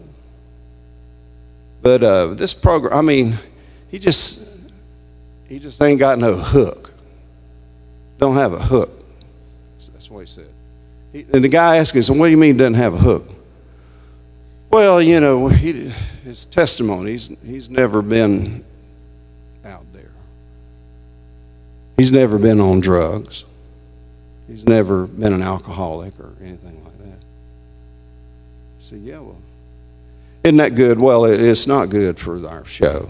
Speaker 5: but uh, this program, I mean, he just he just ain't got no hook. Don't have a hook. That's what he said. He, and the guy asked him, so what do you mean doesn't have a hook? Well, you know, he, his testimony, he's, he's never been out there. He's never been on drugs. He's never been an alcoholic or anything like that. I said, yeah, well, isn't that good? Well, it's not good for our show.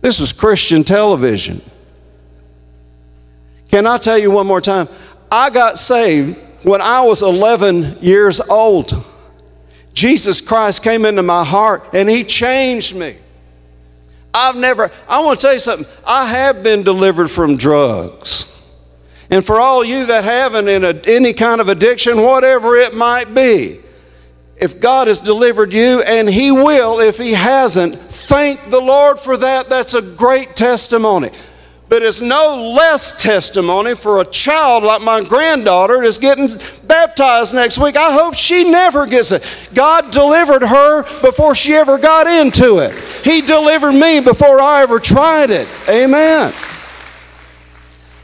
Speaker 5: This is Christian television. Can I tell you one more time? I got saved when I was 11 years old. Jesus Christ came into my heart and He changed me. I've never, I want to tell you something. I have been delivered from drugs. And for all you that haven't in a, any kind of addiction, whatever it might be, if God has delivered you, and He will if He hasn't, thank the Lord for that. That's a great testimony. But it's no less testimony for a child like my granddaughter that's getting baptized next week. I hope she never gets it. God delivered her before she ever got into it. He delivered me before I ever tried it. Amen.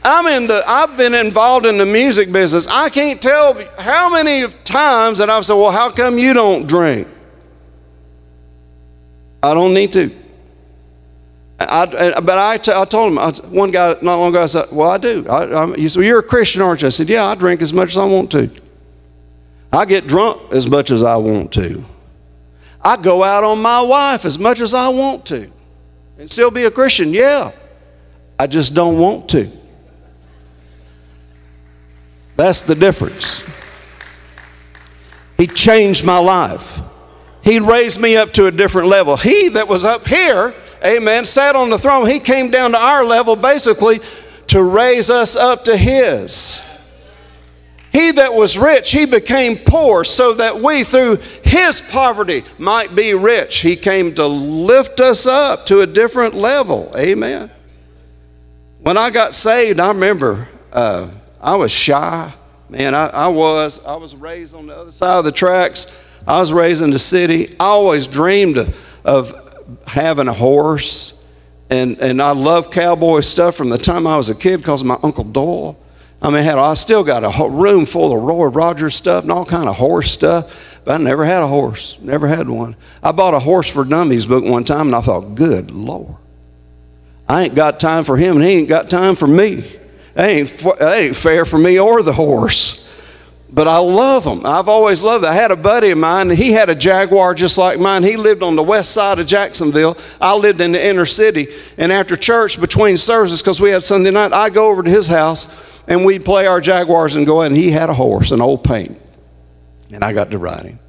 Speaker 5: I'm in the, I've been involved in the music business. I can't tell how many times that I've said, well, how come you don't drink? I don't need to. I, but I, t- I told him, I, one guy not long ago, I said, well, I do. I, he said, well, you're a Christian, aren't you? I said, yeah, I drink as much as I want to. I get drunk as much as I want to. I go out on my wife as much as I want to and still be a Christian. Yeah. I just don't want to. That's the difference. He changed my life. He raised me up to a different level. He that was up here, amen, sat on the throne. He came down to our level basically to raise us up to His. He that was rich, he became poor so that we, through his poverty, might be rich. He came to lift us up to a different level. Amen. When I got saved, I remember uh, I was shy. Man, I, I was. I was raised on the other side of the tracks. I was raised in the city. I always dreamed of, of having a horse. And, and I love cowboy stuff from the time I was a kid because of my Uncle Doyle. I mean, had, I still got a room full of Roy Rogers stuff and all kind of horse stuff, but I never had a horse. Never had one. I bought a Horse for Dummies book one time and I thought, good Lord. I ain't got time for him and he ain't got time for me. That ain't, that ain't fair for me or the horse. But I love them. I've always loved them. I had a buddy of mine, he had a Jaguar just like mine. He lived on the west side of Jacksonville. I lived in the inner city. And after church, between services, because we had Sunday night, I'd go over to his house and we'd play our Jaguars and go in. And he had a horse, an old paint, and I got to ride him.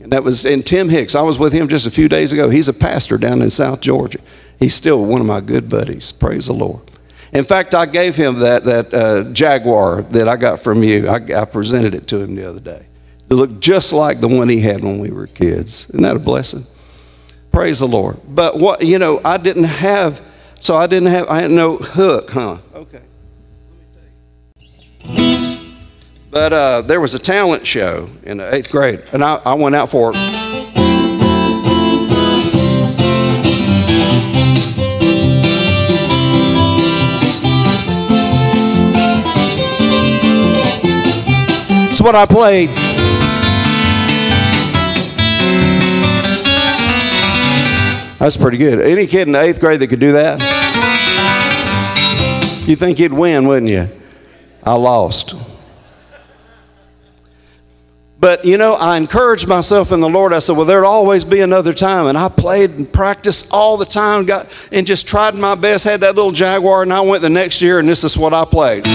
Speaker 5: And that was and Tim Hicks. I was with him just a few days ago. He's a pastor down in South Georgia. He's still one of my good buddies. Praise the Lord. In fact, I gave him that that uh, Jaguar that I got from you. I, I presented it to him the other day. It looked just like the one he had when we were kids. Isn't that a blessing? Praise the Lord. But what you know, I didn't have. So I didn't have. I had no hook, huh? Okay. But uh, there was a talent show in the eighth grade, and I, I went out for it. What I played. That's pretty good. Any kid in the eighth grade that could do that? You think you'd win, wouldn't you? I lost. But you know, I encouraged myself in the Lord. I said, Well, there'll always be another time. And I played and practiced all the time, got and just tried my best, had that little Jaguar, and I went the next year, and this is what I played.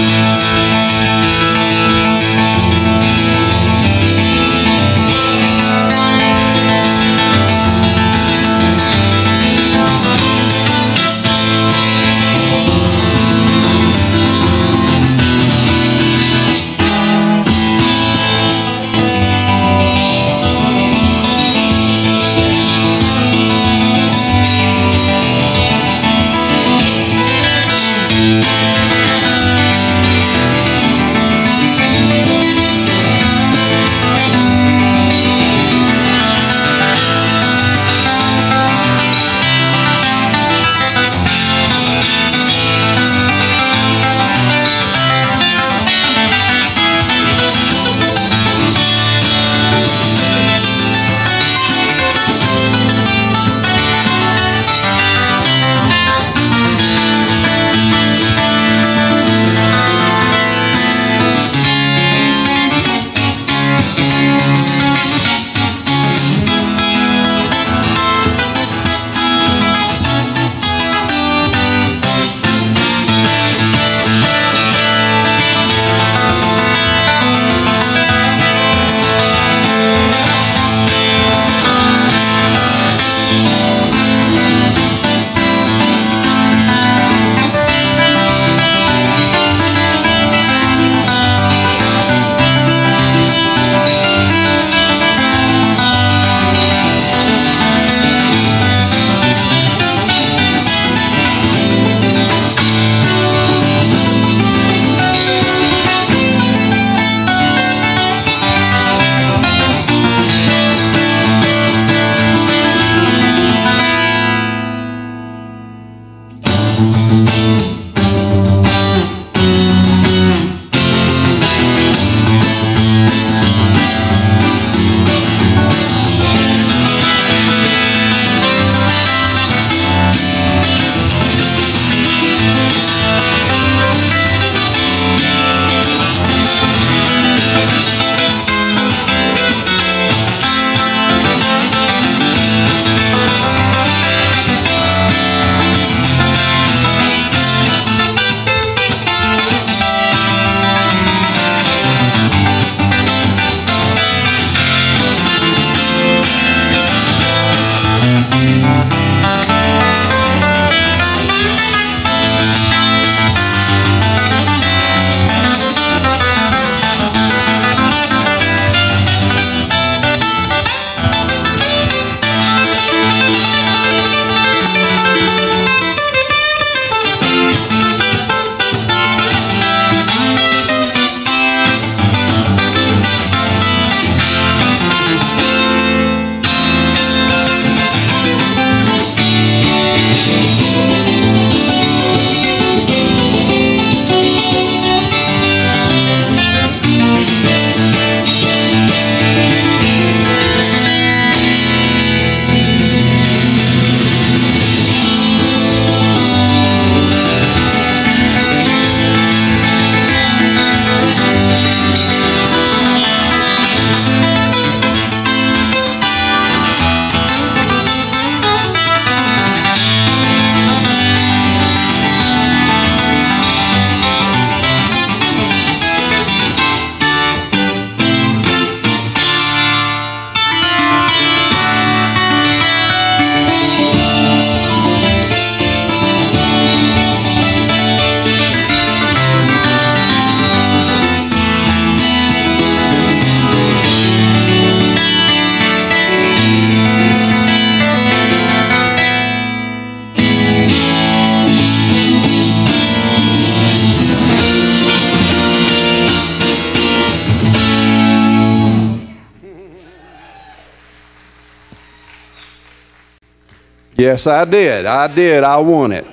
Speaker 5: Yes, I did. I did. I won it.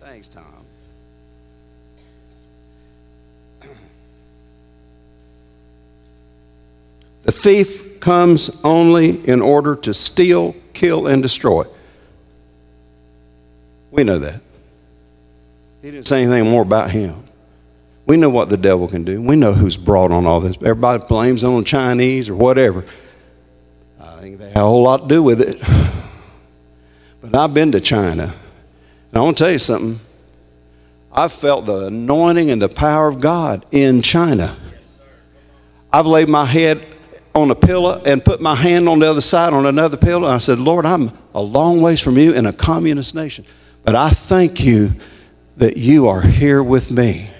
Speaker 5: Thanks, Tom. The thief comes only in order to steal, kill, and destroy. We know that. He didn't say anything more about him. We know what the devil can do. We know who's brought on all this. Everybody blames on the Chinese or whatever. I think they have a whole lot to do with it. But I've been to China. And I want to tell you something. I've felt the anointing and the power of God in China. I've laid my head on a pillow and put my hand on the other side on another pillow. And I said, Lord, I'm a long ways from you in a communist nation. But I thank you that you are here with me.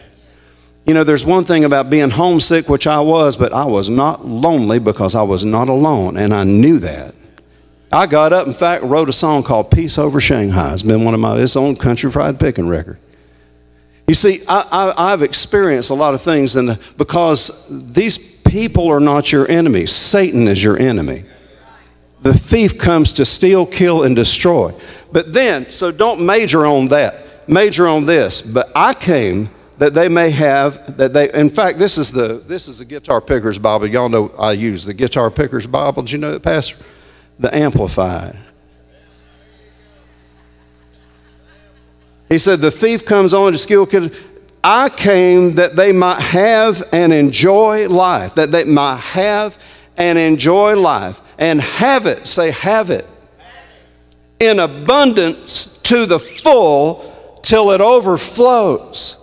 Speaker 5: You know, there's one thing about being homesick, which I was, but I was not lonely because I was not alone, and I knew that. I got up, in fact, wrote a song called Peace Over Shanghai. It's been one of my, it's on Country Fried Picking record. You see, I, have experienced a lot of things, and because these people are not your enemies, Satan is your enemy. The thief comes to steal, kill, and destroy. But then, so don't major on that. Major on this. But I came that they may have that they in fact this is the this is the guitar picker's bible y'all know i use the guitar picker's bible did you know that pastor the amplified he said the thief comes on to steal i came that they might have and enjoy life that they might have and enjoy life and have it say have it in abundance to the full till it overflows.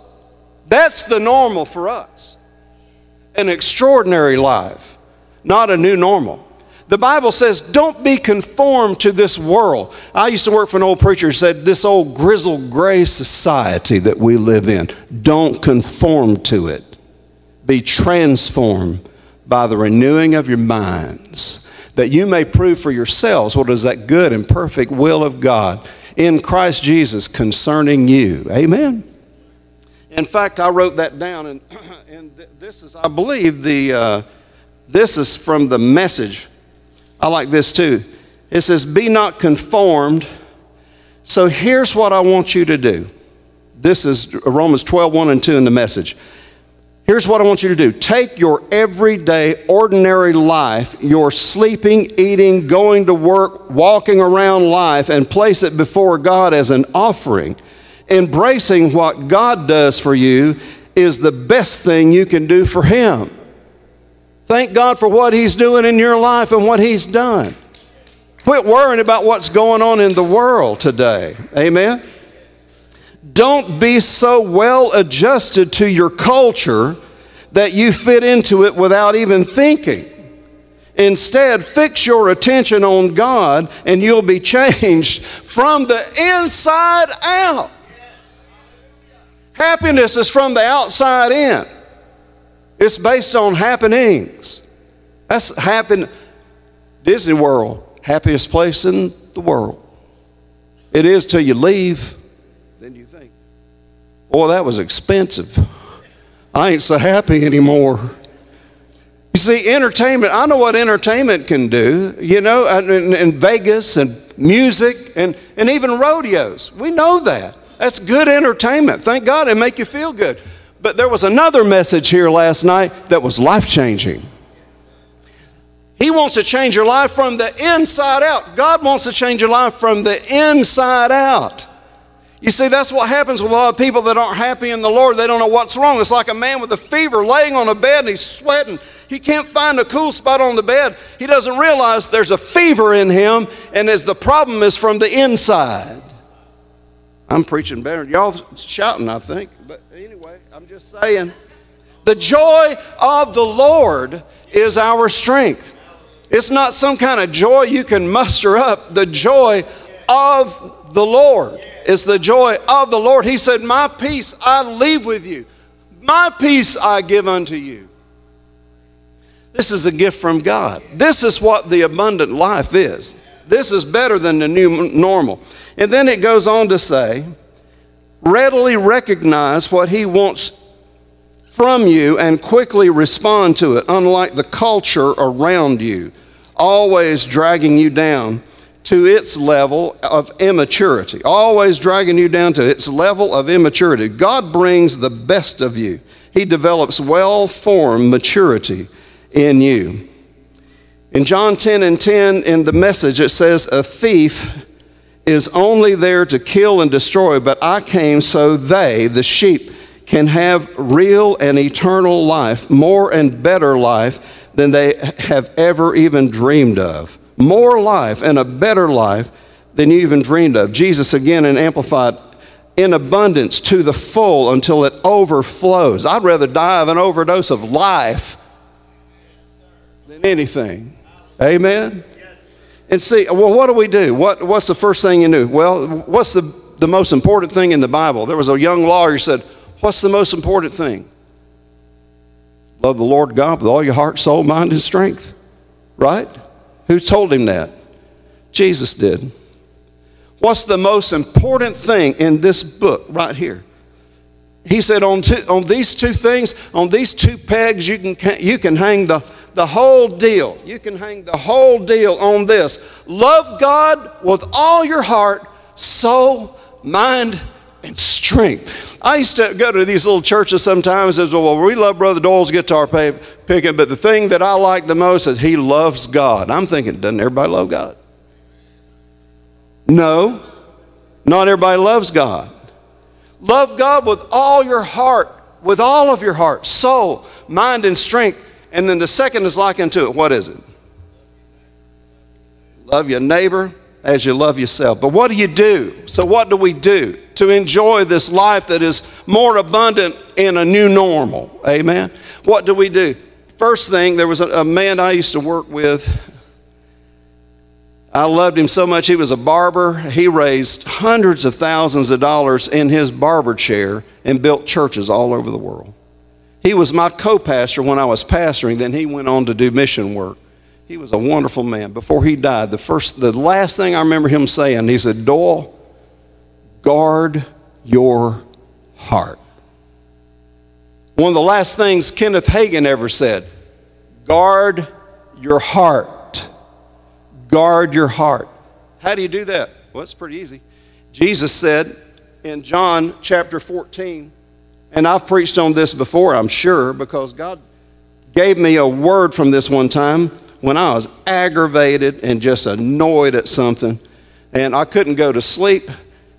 Speaker 5: That's the normal for us. An extraordinary life, not a new normal. The Bible says, don't be conformed to this world. I used to work for an old preacher who said, this old grizzled gray society that we live in, don't conform to it. Be transformed by the renewing of your minds that you may prove for yourselves what is that good and perfect will of God in Christ Jesus concerning you. Amen. In fact, I wrote that down, and, and this is, I believe, the uh, this is from the message. I like this too. It says, "Be not conformed." So here's what I want you to do. This is Romans 12, 1 and 2 in the message. Here's what I want you to do take your everyday, ordinary life, your sleeping, eating, going to work, walking around life, and place it before God as an offering. Embracing what God does for you is the best thing you can do for Him. Thank God for what He's doing in your life and what He's done. Quit worrying about what's going on in the world today. Amen. Don't be so well adjusted to your culture that you fit into it without even thinking. Instead, fix your attention on God and you'll be changed from the inside out. Happiness is from the outside in. It's based on happenings. That's happen Disney World, happiest place in the world. It is till you leave. Then you think, boy, that was expensive. I ain't so happy anymore. You see, entertainment, I know what entertainment can do, you know, in, in Vegas and music and, and even rodeos. We know that. That's good entertainment. Thank God it make you feel good. But there was another message here last night that was life changing. He wants to change your life from the inside out. God wants to change your life from the inside out. You see, that's what happens with a lot of people that aren't happy in the Lord. They don't know what's wrong. It's like a man with a fever laying on a bed and he's sweating. He can't find a cool spot on the bed. He doesn't realize there's a fever in him, and as the problem is from the inside. I'm preaching better. Y'all shouting, I think. But just saying. The joy of the Lord is our strength. It's not some kind of joy you can muster up. The joy of the Lord is the joy of the Lord. He said, My peace I leave with you, my peace I give unto you. This is a gift from God. This is what the abundant life is. This is better than the new normal. And then it goes on to say, readily recognize what He wants from you and quickly respond to it, unlike the culture around you, always dragging you down to its level of immaturity, always dragging you down to its level of immaturity. God brings the best of you, He develops well formed maturity in you. In John 10 and 10, in the message, it says, A thief is only there to kill and destroy, but I came so they, the sheep, can have real and eternal life, more and better life than they have ever even dreamed of. More life and a better life than you even dreamed of. Jesus, again, in Amplified, in abundance to the full until it overflows. I'd rather die of an overdose of life than anything. Amen? And see, well, what do we do? What, what's the first thing you do? Well, what's the, the most important thing in the Bible? There was a young lawyer said, What's the most important thing? Love the Lord God with all your heart, soul, mind, and strength. Right? Who told him that? Jesus did. What's the most important thing in this book right here? He said, on, two, on these two things, on these two pegs, you can, you can hang the, the whole deal. You can hang the whole deal on this. Love God with all your heart, soul, mind, and strength. I used to go to these little churches sometimes and say, well, we love Brother Doyle's guitar picking, but the thing that I like the most is he loves God. I'm thinking, doesn't everybody love God? No, not everybody loves God. Love God with all your heart, with all of your heart, soul, mind, and strength. And then the second is like unto it. What is it? Love your neighbor as you love yourself. But what do you do? So, what do we do to enjoy this life that is more abundant in a new normal? Amen. What do we do? First thing, there was a, a man I used to work with. I loved him so much. He was a barber. He raised hundreds of thousands of dollars in his barber chair and built churches all over the world. He was my co pastor when I was pastoring, then he went on to do mission work. He was a wonderful man. Before he died, the first, the last thing I remember him saying, he said, Doyle, guard your heart. One of the last things Kenneth Hagin ever said, guard your heart. Guard your heart. How do you do that? Well, it's pretty easy. Jesus said in John chapter 14, and I've preached on this before, I'm sure, because God gave me a word from this one time when I was aggravated and just annoyed at something, and I couldn't go to sleep,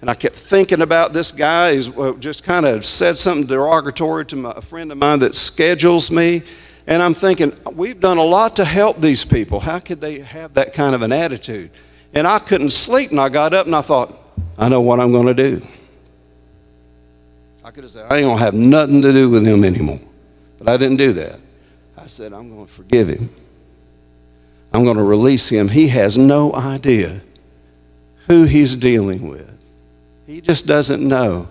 Speaker 5: and I kept thinking about this guy. He's just kind of said something derogatory to my, a friend of mine that schedules me. And I'm thinking, we've done a lot to help these people. How could they have that kind of an attitude? And I couldn't sleep, and I got up and I thought, I know what I'm going to do. I could have said, I ain't going to have nothing to do with him anymore. But I didn't do that. I said, I'm going to forgive him. I'm going to release him. He has no idea who he's dealing with. He just doesn't know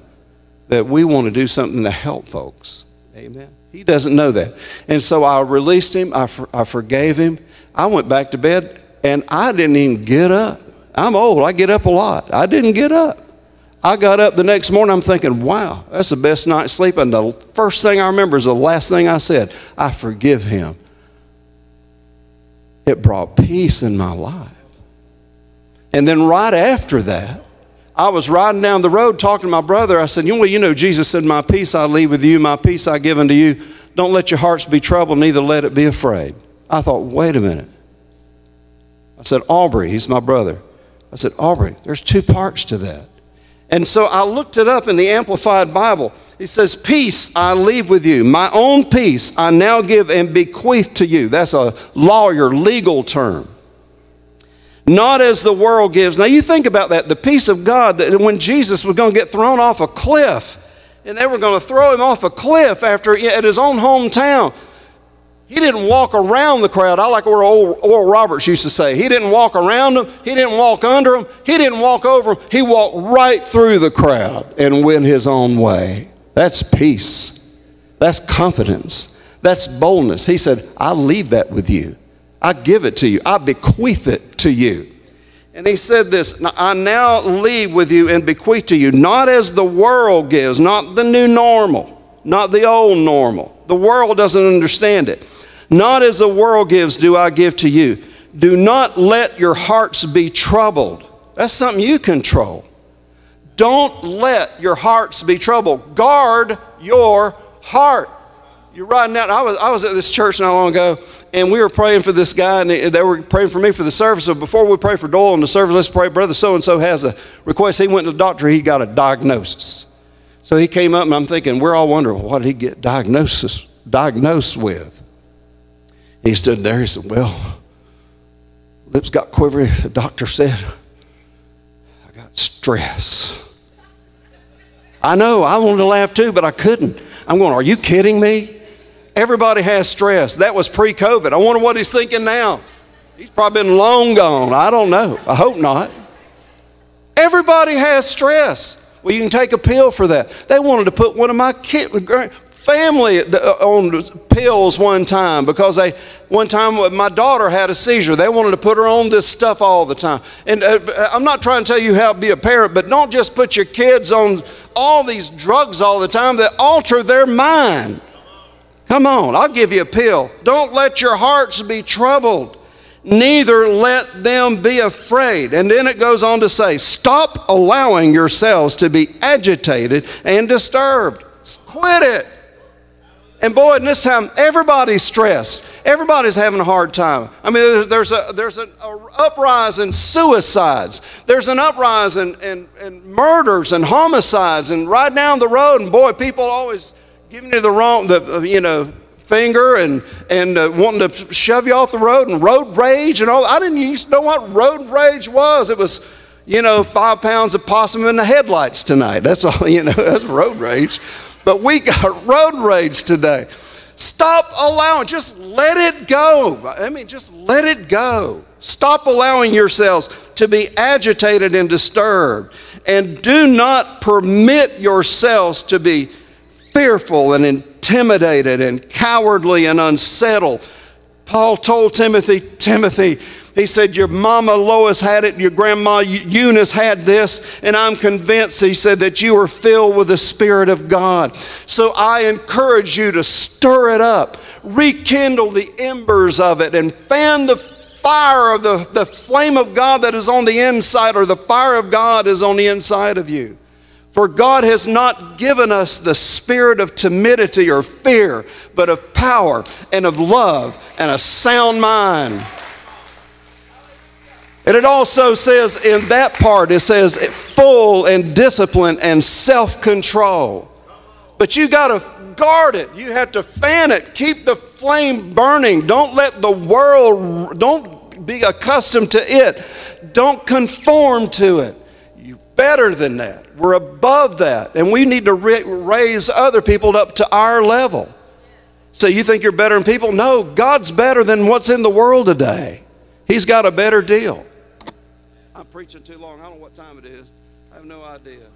Speaker 5: that we want to do something to help folks. Amen. He doesn't know that. And so I released him, I, for, I forgave him. I went back to bed and I didn't even get up. I'm old, I get up a lot. I didn't get up. I got up the next morning, I'm thinking, wow, that's the best night's sleep. And the first thing I remember is the last thing I said I forgive him it brought peace in my life. And then right after that, I was riding down the road talking to my brother. I said, You know, you know Jesus said, My peace I leave with you, my peace I give unto you. Don't let your hearts be troubled, neither let it be afraid. I thought, Wait a minute. I said, Aubrey, he's my brother. I said, Aubrey, there's two parts to that. And so I looked it up in the Amplified Bible. He says, Peace I leave with you. My own peace I now give and bequeath to you. That's a lawyer, legal term. Not as the world gives. Now you think about that. The peace of God, that when Jesus was going to get thrown off a cliff, and they were going to throw him off a cliff after at his own hometown. He didn't walk around the crowd. I like what Oral Roberts used to say. He didn't walk around them. He didn't walk under them. He didn't walk over them. He walked right through the crowd and went his own way. That's peace. That's confidence. That's boldness. He said, I leave that with you. I give it to you. I bequeath it to you. And he said this I now leave with you and bequeath to you, not as the world gives, not the new normal, not the old normal. The world doesn't understand it. Not as the world gives, do I give to you. Do not let your hearts be troubled. That's something you control. Don't let your hearts be troubled. Guard your heart. You're writing out. I was, I was at this church not long ago, and we were praying for this guy, and they were praying for me for the service. So before we pray for Doyle in the service, let's pray. Brother so and so has a request. He went to the doctor, he got a diagnosis. So he came up, and I'm thinking, we're all wondering, what did he get diagnosis, diagnosed with? He stood there, he said, Well, lips got quivery. The doctor said, I got stress. I know, I wanted to laugh too, but I couldn't. I'm going, Are you kidding me? Everybody has stress. That was pre COVID. I wonder what he's thinking now. He's probably been long gone. I don't know. I hope not. Everybody has stress. Well, you can take a pill for that. They wanted to put one of my kid, family uh, on pills one time because they one time my daughter had a seizure. They wanted to put her on this stuff all the time. And uh, i'm not trying to tell you how to be a parent but don't just put your kids on all these drugs all the time that alter their mind. Come on i'll give you a pill. Don't let your hearts be troubled. Neither let them be afraid. And then it goes on to say stop allowing yourselves to be agitated and disturbed. Quit it and boy, in this time, everybody's stressed. Everybody's having a hard time. I mean, there's, there's, a, there's an a uprise in suicides. There's an uprise in, in, in, murders and homicides. And right down the road, and boy, people always giving you the wrong, the, you know, finger and, and uh, wanting to shove you off the road and road rage and all. I didn't used to know what road rage was. It was, you know, five pounds of possum in the headlights tonight. That's all, you know, that's road rage but we got road rage today. Stop allowing, just let it go. I mean, just let it go. Stop allowing yourselves to be agitated and disturbed. And do not permit yourselves to be fearful and intimidated and cowardly and unsettled. Paul told Timothy, Timothy, he said, Your mama Lois had it, your grandma Eunice had this, and I'm convinced, he said, that you are filled with the Spirit of God. So I encourage you to stir it up, rekindle the embers of it, and fan the fire of the, the flame of God that is on the inside, or the fire of God is on the inside of you. For God has not given us the spirit of timidity or fear, but of power and of love and a sound mind. And it also says in that part, it says full and discipline and self control. But you got to guard it. You have to fan it. Keep the flame burning. Don't let the world, don't be accustomed to it. Don't conform to it. You're better than that. We're above that. And we need to raise other people up to our level. So you think you're better than people? No, God's better than what's in the world today. He's got a better deal. I'm preaching too long. I don't know what time it is. I have no idea.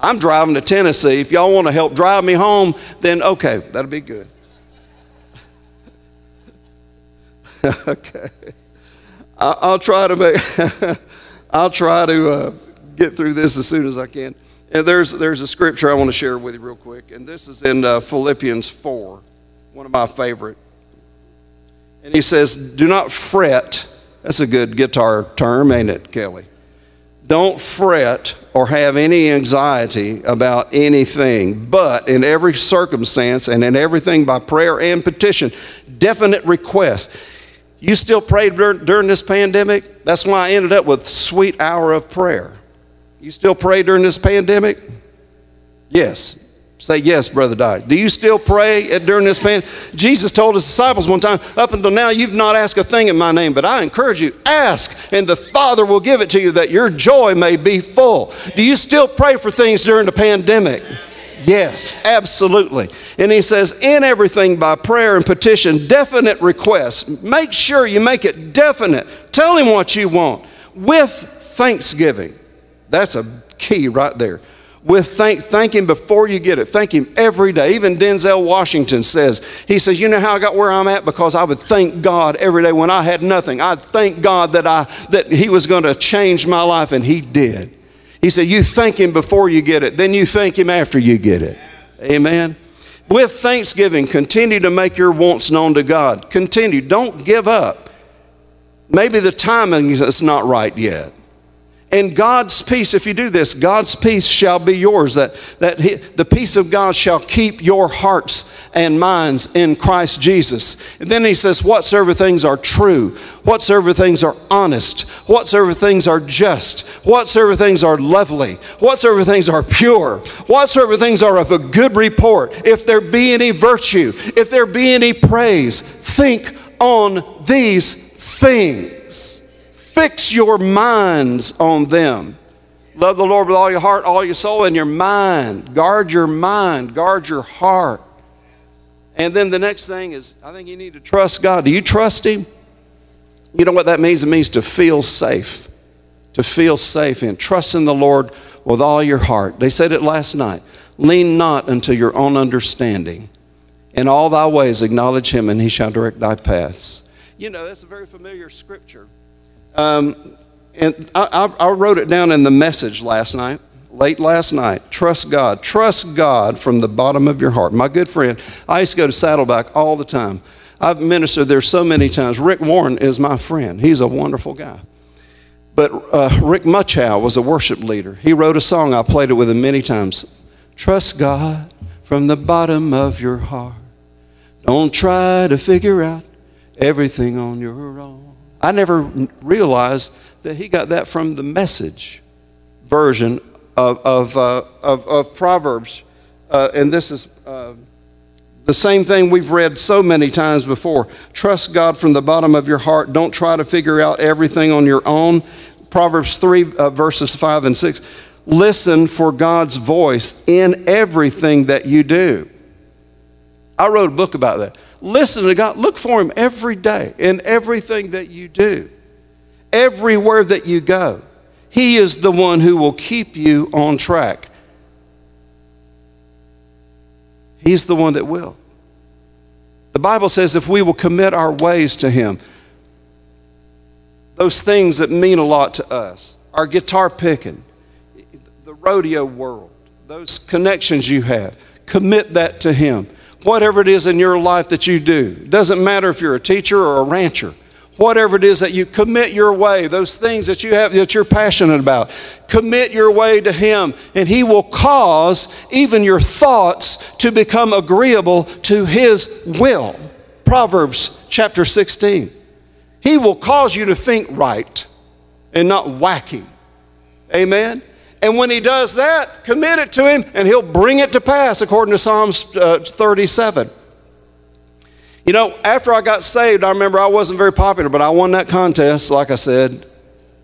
Speaker 5: I'm driving to Tennessee. If y'all want to help drive me home, then okay, that'll be good. okay. I'll try to make. I'll try to uh, get through this as soon as I can. And there's there's a scripture I want to share with you real quick, and this is in uh, Philippians four, one of my favorite. And he says, "Do not fret." That's a good guitar term, ain't it, Kelly? Don't fret or have any anxiety about anything, but in every circumstance and in everything by prayer and petition, definite request. You still prayed during this pandemic? That's why I ended up with sweet hour of prayer. You still pray during this pandemic? Yes. Say yes, Brother Dye. Do you still pray during this pain? Jesus told his disciples one time, up until now, you've not asked a thing in my name, but I encourage you, ask, and the Father will give it to you that your joy may be full. Do you still pray for things during the pandemic? Yes, absolutely. And he says, in everything by prayer and petition, definite requests. Make sure you make it definite. Tell him what you want with thanksgiving. That's a key right there with thank, thank him before you get it. Thank him every day. Even Denzel Washington says, he says, you know how I got where I'm at? Because I would thank God every day when I had nothing. I'd thank God that, I, that he was going to change my life, and he did. He said, you thank him before you get it. Then you thank him after you get it. Amen. With thanksgiving, continue to make your wants known to God. Continue. Don't give up. Maybe the timing is not right yet. And God's peace, if you do this, God's peace shall be yours. That, that he, the peace of God shall keep your hearts and minds in Christ Jesus. And then he says, Whatsoever things are true, whatsoever things are honest, whatsoever things are just, whatsoever things are lovely, whatsoever things are pure, whatsoever things are of a good report, if there be any virtue, if there be any praise, think on these things. Fix your minds on them. Love the Lord with all your heart, all your soul, and your mind. Guard your mind, guard your heart. And then the next thing is, I think you need to trust God. Do you trust Him? You know what that means? It means to feel safe. To feel safe and trust in the Lord with all your heart. They said it last night. Lean not unto your own understanding. In all thy ways acknowledge Him, and He shall direct thy paths. You know, that's a very familiar scripture. Um, and I, I, wrote it down in the message last night, late last night. Trust God. Trust God from the bottom of your heart. My good friend, I used to go to Saddleback all the time. I've ministered there so many times. Rick Warren is my friend. He's a wonderful guy. But uh, Rick Muchow was a worship leader. He wrote a song. I played it with him many times. Trust God from the bottom of your heart. Don't try to figure out everything on your own. I never realized that he got that from the message version of, of, uh, of, of, Proverbs. Uh, and this is uh, the same thing we've read so many times before. Trust God from the bottom of your heart. Don't try to figure out everything on your own. Proverbs 3, uh, verses 5 and 6. Listen for God's voice in everything that you do. I wrote a book about that. Listen to God. Look for Him every day in everything that you do, everywhere that you go. He is the one who will keep you on track. He's the one that will. The Bible says if we will commit our ways to Him, those things that mean a lot to us, our guitar picking, the rodeo world, those connections you have, commit that to Him whatever it is in your life that you do. It doesn't matter if you're a teacher or a rancher. Whatever it is that you commit your way, those things that you have that you're passionate about, commit your way to Him, and He will cause even your thoughts to become agreeable to His will. Proverbs chapter 16. He will cause you to think right and not wacky. Amen? And when he does that, commit it to him and he'll bring it to pass, according to Psalms uh, 37. You know, after I got saved, I remember I wasn't very popular, but I won that contest, like I said.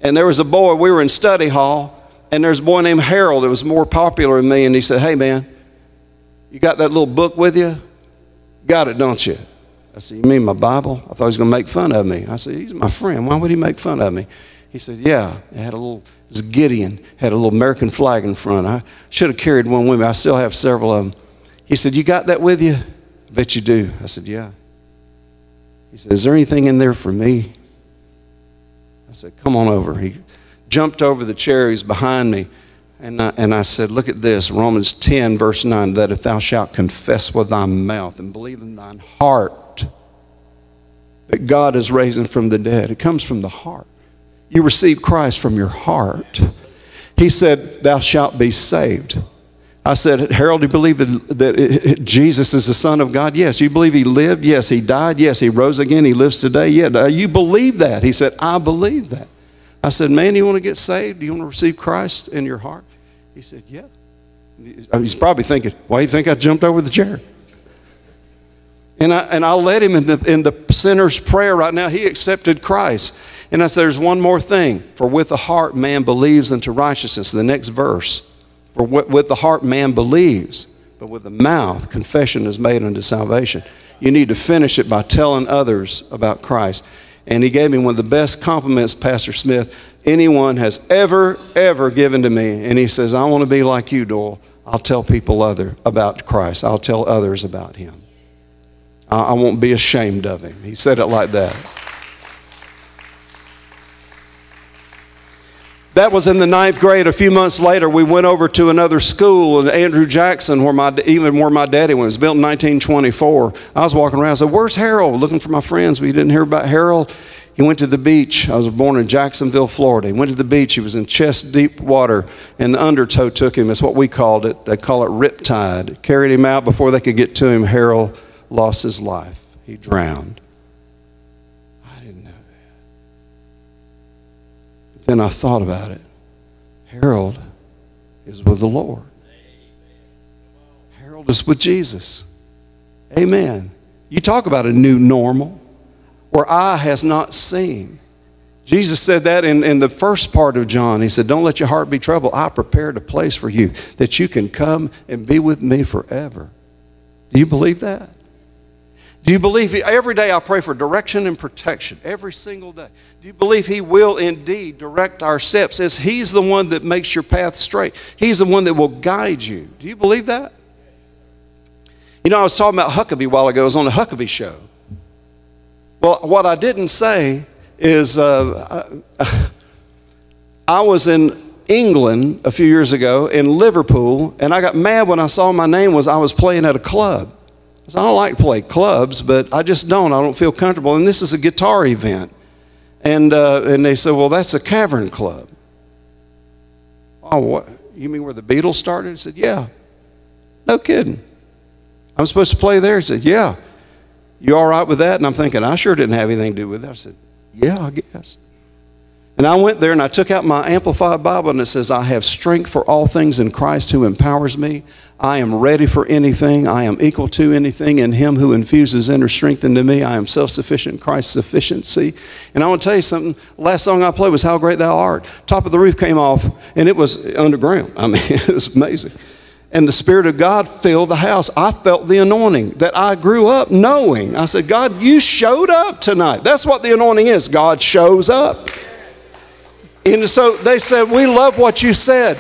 Speaker 5: And there was a boy, we were in study hall, and there's a boy named Harold that was more popular than me. And he said, Hey, man, you got that little book with you? Got it, don't you? I said, You mean my Bible? I thought he was going to make fun of me. I said, He's my friend. Why would he make fun of me? He said, Yeah. It had a little, it was Gideon, had a little American flag in front. I should have carried one with me. I still have several of them. He said, You got that with you? I bet you do. I said, Yeah. He said, Is there anything in there for me? I said, Come on over. He jumped over the chair. He's behind me. And I, and I said, Look at this Romans 10, verse 9 that if thou shalt confess with thy mouth and believe in thine heart that God is raising from the dead, it comes from the heart. You receive Christ from your heart. He said, Thou shalt be saved. I said, Harold, do you believe that, that Jesus is the Son of God? Yes. You believe He lived? Yes. He died? Yes. He rose again. He lives today? Yeah. You believe that? He said, I believe that. I said, Man, you want to get saved? Do you want to receive Christ in your heart? He said, Yeah. He's probably thinking, Why do you think I jumped over the chair? And I, and I led him in the, in the sinner's prayer right now. He accepted Christ. And I said, There's one more thing. For with the heart man believes unto righteousness. The next verse. For with the heart man believes, but with the mouth confession is made unto salvation. You need to finish it by telling others about Christ. And he gave me one of the best compliments, Pastor Smith, anyone has ever, ever given to me. And he says, I want to be like you, Doyle. I'll tell people other about Christ. I'll tell others about him. I, won't be ashamed of him. He said it like that. That was in the ninth grade. A few months later, we went over to another school in Andrew Jackson, where my, even where my daddy went. It was built in 1924. I was walking around. I said, Where's Harold? Looking for my friends. We didn't hear about Harold. He went to the beach. I was born in Jacksonville, Florida. He went to the beach. He was in chest deep water, and the undertow took him. That's what we called it. They call it riptide. Carried him out before they could get to him. Harold lost his life. He drowned. I didn't know that. But then I thought about it. Harold is with the Lord. Harold is with Jesus. Amen. You talk about a new normal where eye has not seen. Jesus said that in, in the first part of John. He said, Don't let your heart be troubled. I prepared a place for you that you can come and be with me forever. Do you believe that? Do you believe he, every day I pray for direction and protection every single day? Do you believe He will indeed direct our steps as He's the one that makes your path straight? He's the one that will guide you. Do you believe that? You know, I was talking about Huckabee a while ago. I was on the Huckabee show. Well, what I didn't say is uh, I was in England a few years ago in Liverpool, and I got mad when I saw my name was I was playing at a club. I, don't like to play clubs, but I just don't. I don't feel comfortable. And this is a guitar event. And, uh, and they said, well, that's a cavern club. Oh, what? You mean where the Beatles started? I said, yeah. No kidding. I'm supposed to play there? He said, yeah. You all right with that? And I'm thinking, I sure didn't have anything to do with it. I said, yeah, I guess. And I went there and I took out my Amplified Bible and it says, I have strength for all things in Christ who empowers me. I am ready for anything. I am equal to anything in Him who infuses inner strength into me. I am self sufficient Christ's sufficiency. And I want to tell you something. Last song I played was How Great Thou Art. Top of the roof came off and it was underground. I mean, it was amazing. And the Spirit of God filled the house. I felt the anointing that I grew up knowing. I said, God, you showed up tonight. That's what the anointing is. God shows up. And so they said, We love what you said.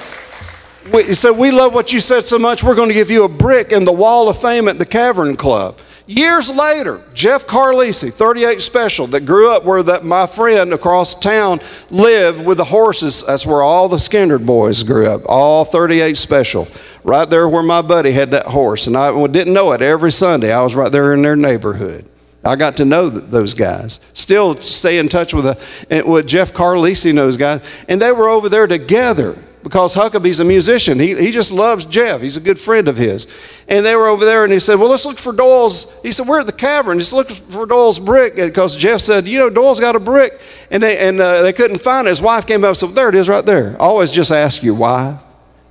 Speaker 5: We said, We love what you said so much, we're going to give you a brick in the wall of fame at the Cavern Club. Years later, Jeff Carlisi, 38 Special, that grew up where that my friend across town lived with the horses. That's where all the Skynyrd boys grew up, all 38 Special. Right there where my buddy had that horse. And I didn't know it every Sunday. I was right there in their neighborhood. I got to know those guys. Still stay in touch with, a, with Jeff Carlisi and those guys. And they were over there together because Huckabee's a musician. He, he just loves Jeff. He's a good friend of his. And they were over there and he said, Well, let's look for Doyle's. He said, We're at the cavern. Just look for Doyle's brick. Because Jeff said, You know, Doyle's got a brick. And they, and, uh, they couldn't find it. His wife came up and said, There it is right there. always just ask you why,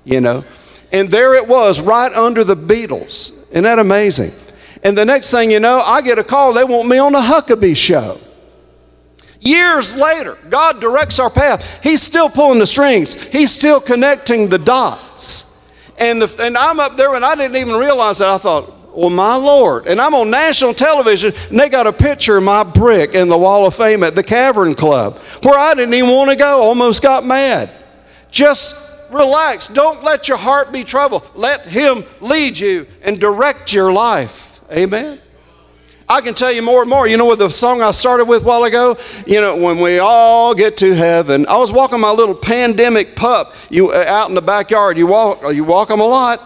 Speaker 5: you know. And there it was right under the Beatles. Isn't that amazing? And the next thing you know, I get a call. They want me on the Huckabee show. Years later, God directs our path. He's still pulling the strings, He's still connecting the dots. And, the, and I'm up there and I didn't even realize that. I thought, well, my Lord. And I'm on national television and they got a picture of my brick in the Wall of Fame at the Cavern Club where I didn't even want to go, almost got mad. Just relax. Don't let your heart be troubled. Let Him lead you and direct your life. Amen. I can tell you more and more. You know what the song I started with a while ago? You know, when we all get to heaven. I was walking my little pandemic pup you, uh, out in the backyard. You walk, you walk them a lot,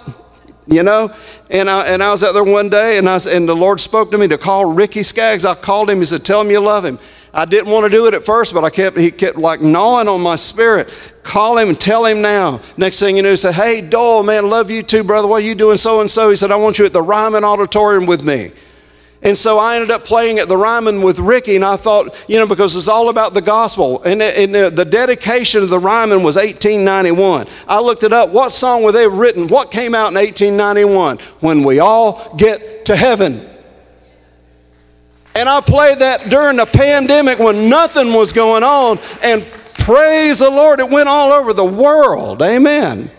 Speaker 5: you know. And I, and I was out there one day, and, I, and the Lord spoke to me to call Ricky Skaggs. I called him. He said, Tell him you love him. I didn't want to do it at first, but I kept, he kept like gnawing on my spirit. Call him and tell him now. Next thing you know, he said, Hey, Doyle, man, love you too, brother. What are you doing so and so? He said, I want you at the Ryman Auditorium with me. And so I ended up playing at the Ryman with Ricky, and I thought, you know, because it's all about the gospel. And, and uh, the dedication of the Ryman was 1891. I looked it up. What song were they written? What came out in 1891? When we all get to heaven. And I played that during the pandemic when nothing was going on. And praise the Lord, it went all over the world. Amen.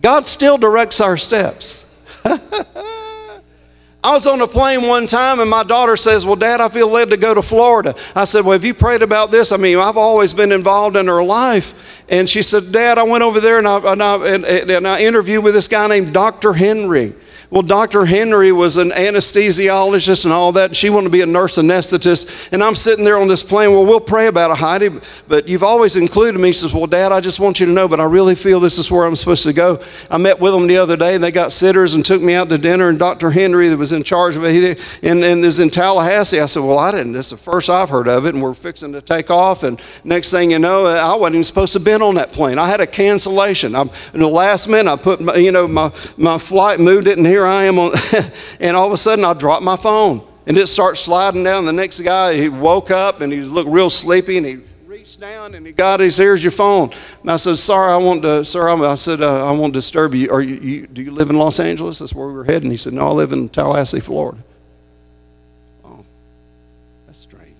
Speaker 5: God still directs our steps. I was on a plane one time and my daughter says, Well, Dad, I feel led to go to Florida. I said, Well, have you prayed about this? I mean, I've always been involved in her life. And she said, Dad, I went over there and I, and I, and, and I interviewed with this guy named Dr. Henry Well, Dr. Henry was an anesthesiologist and all that. And she wanted to be a nurse anesthetist. And I'm sitting there on this plane. Well, we'll pray about it, Heidi. But you've always included me. She says, Well, Dad, I just want you to know, but I really feel this is where I'm supposed to go. I met with them the other day, and they got sitters and took me out to dinner. And Dr. Henry, that was in charge of it, he and, and it was in Tallahassee. I said, Well, I didn't. This is the first I've heard of it. And we're fixing to take off. And next thing you know, I wasn't even supposed to have been on that plane. I had a cancellation. I'm, in the last minute, I put, my, you know, my, my flight moved it, and here I am on. and all of a sudden I dropped my phone and it starts sliding down. The next guy, he woke up and he looked real sleepy and he reached down and he got his, here's your phone. And I said, sorry, I want to, sir, I said, uh, I won't disturb you. Are you, you, do you live in Los Angeles? That's where we were heading. He said, no, I live in Tallahassee, Florida. Oh, that's strange.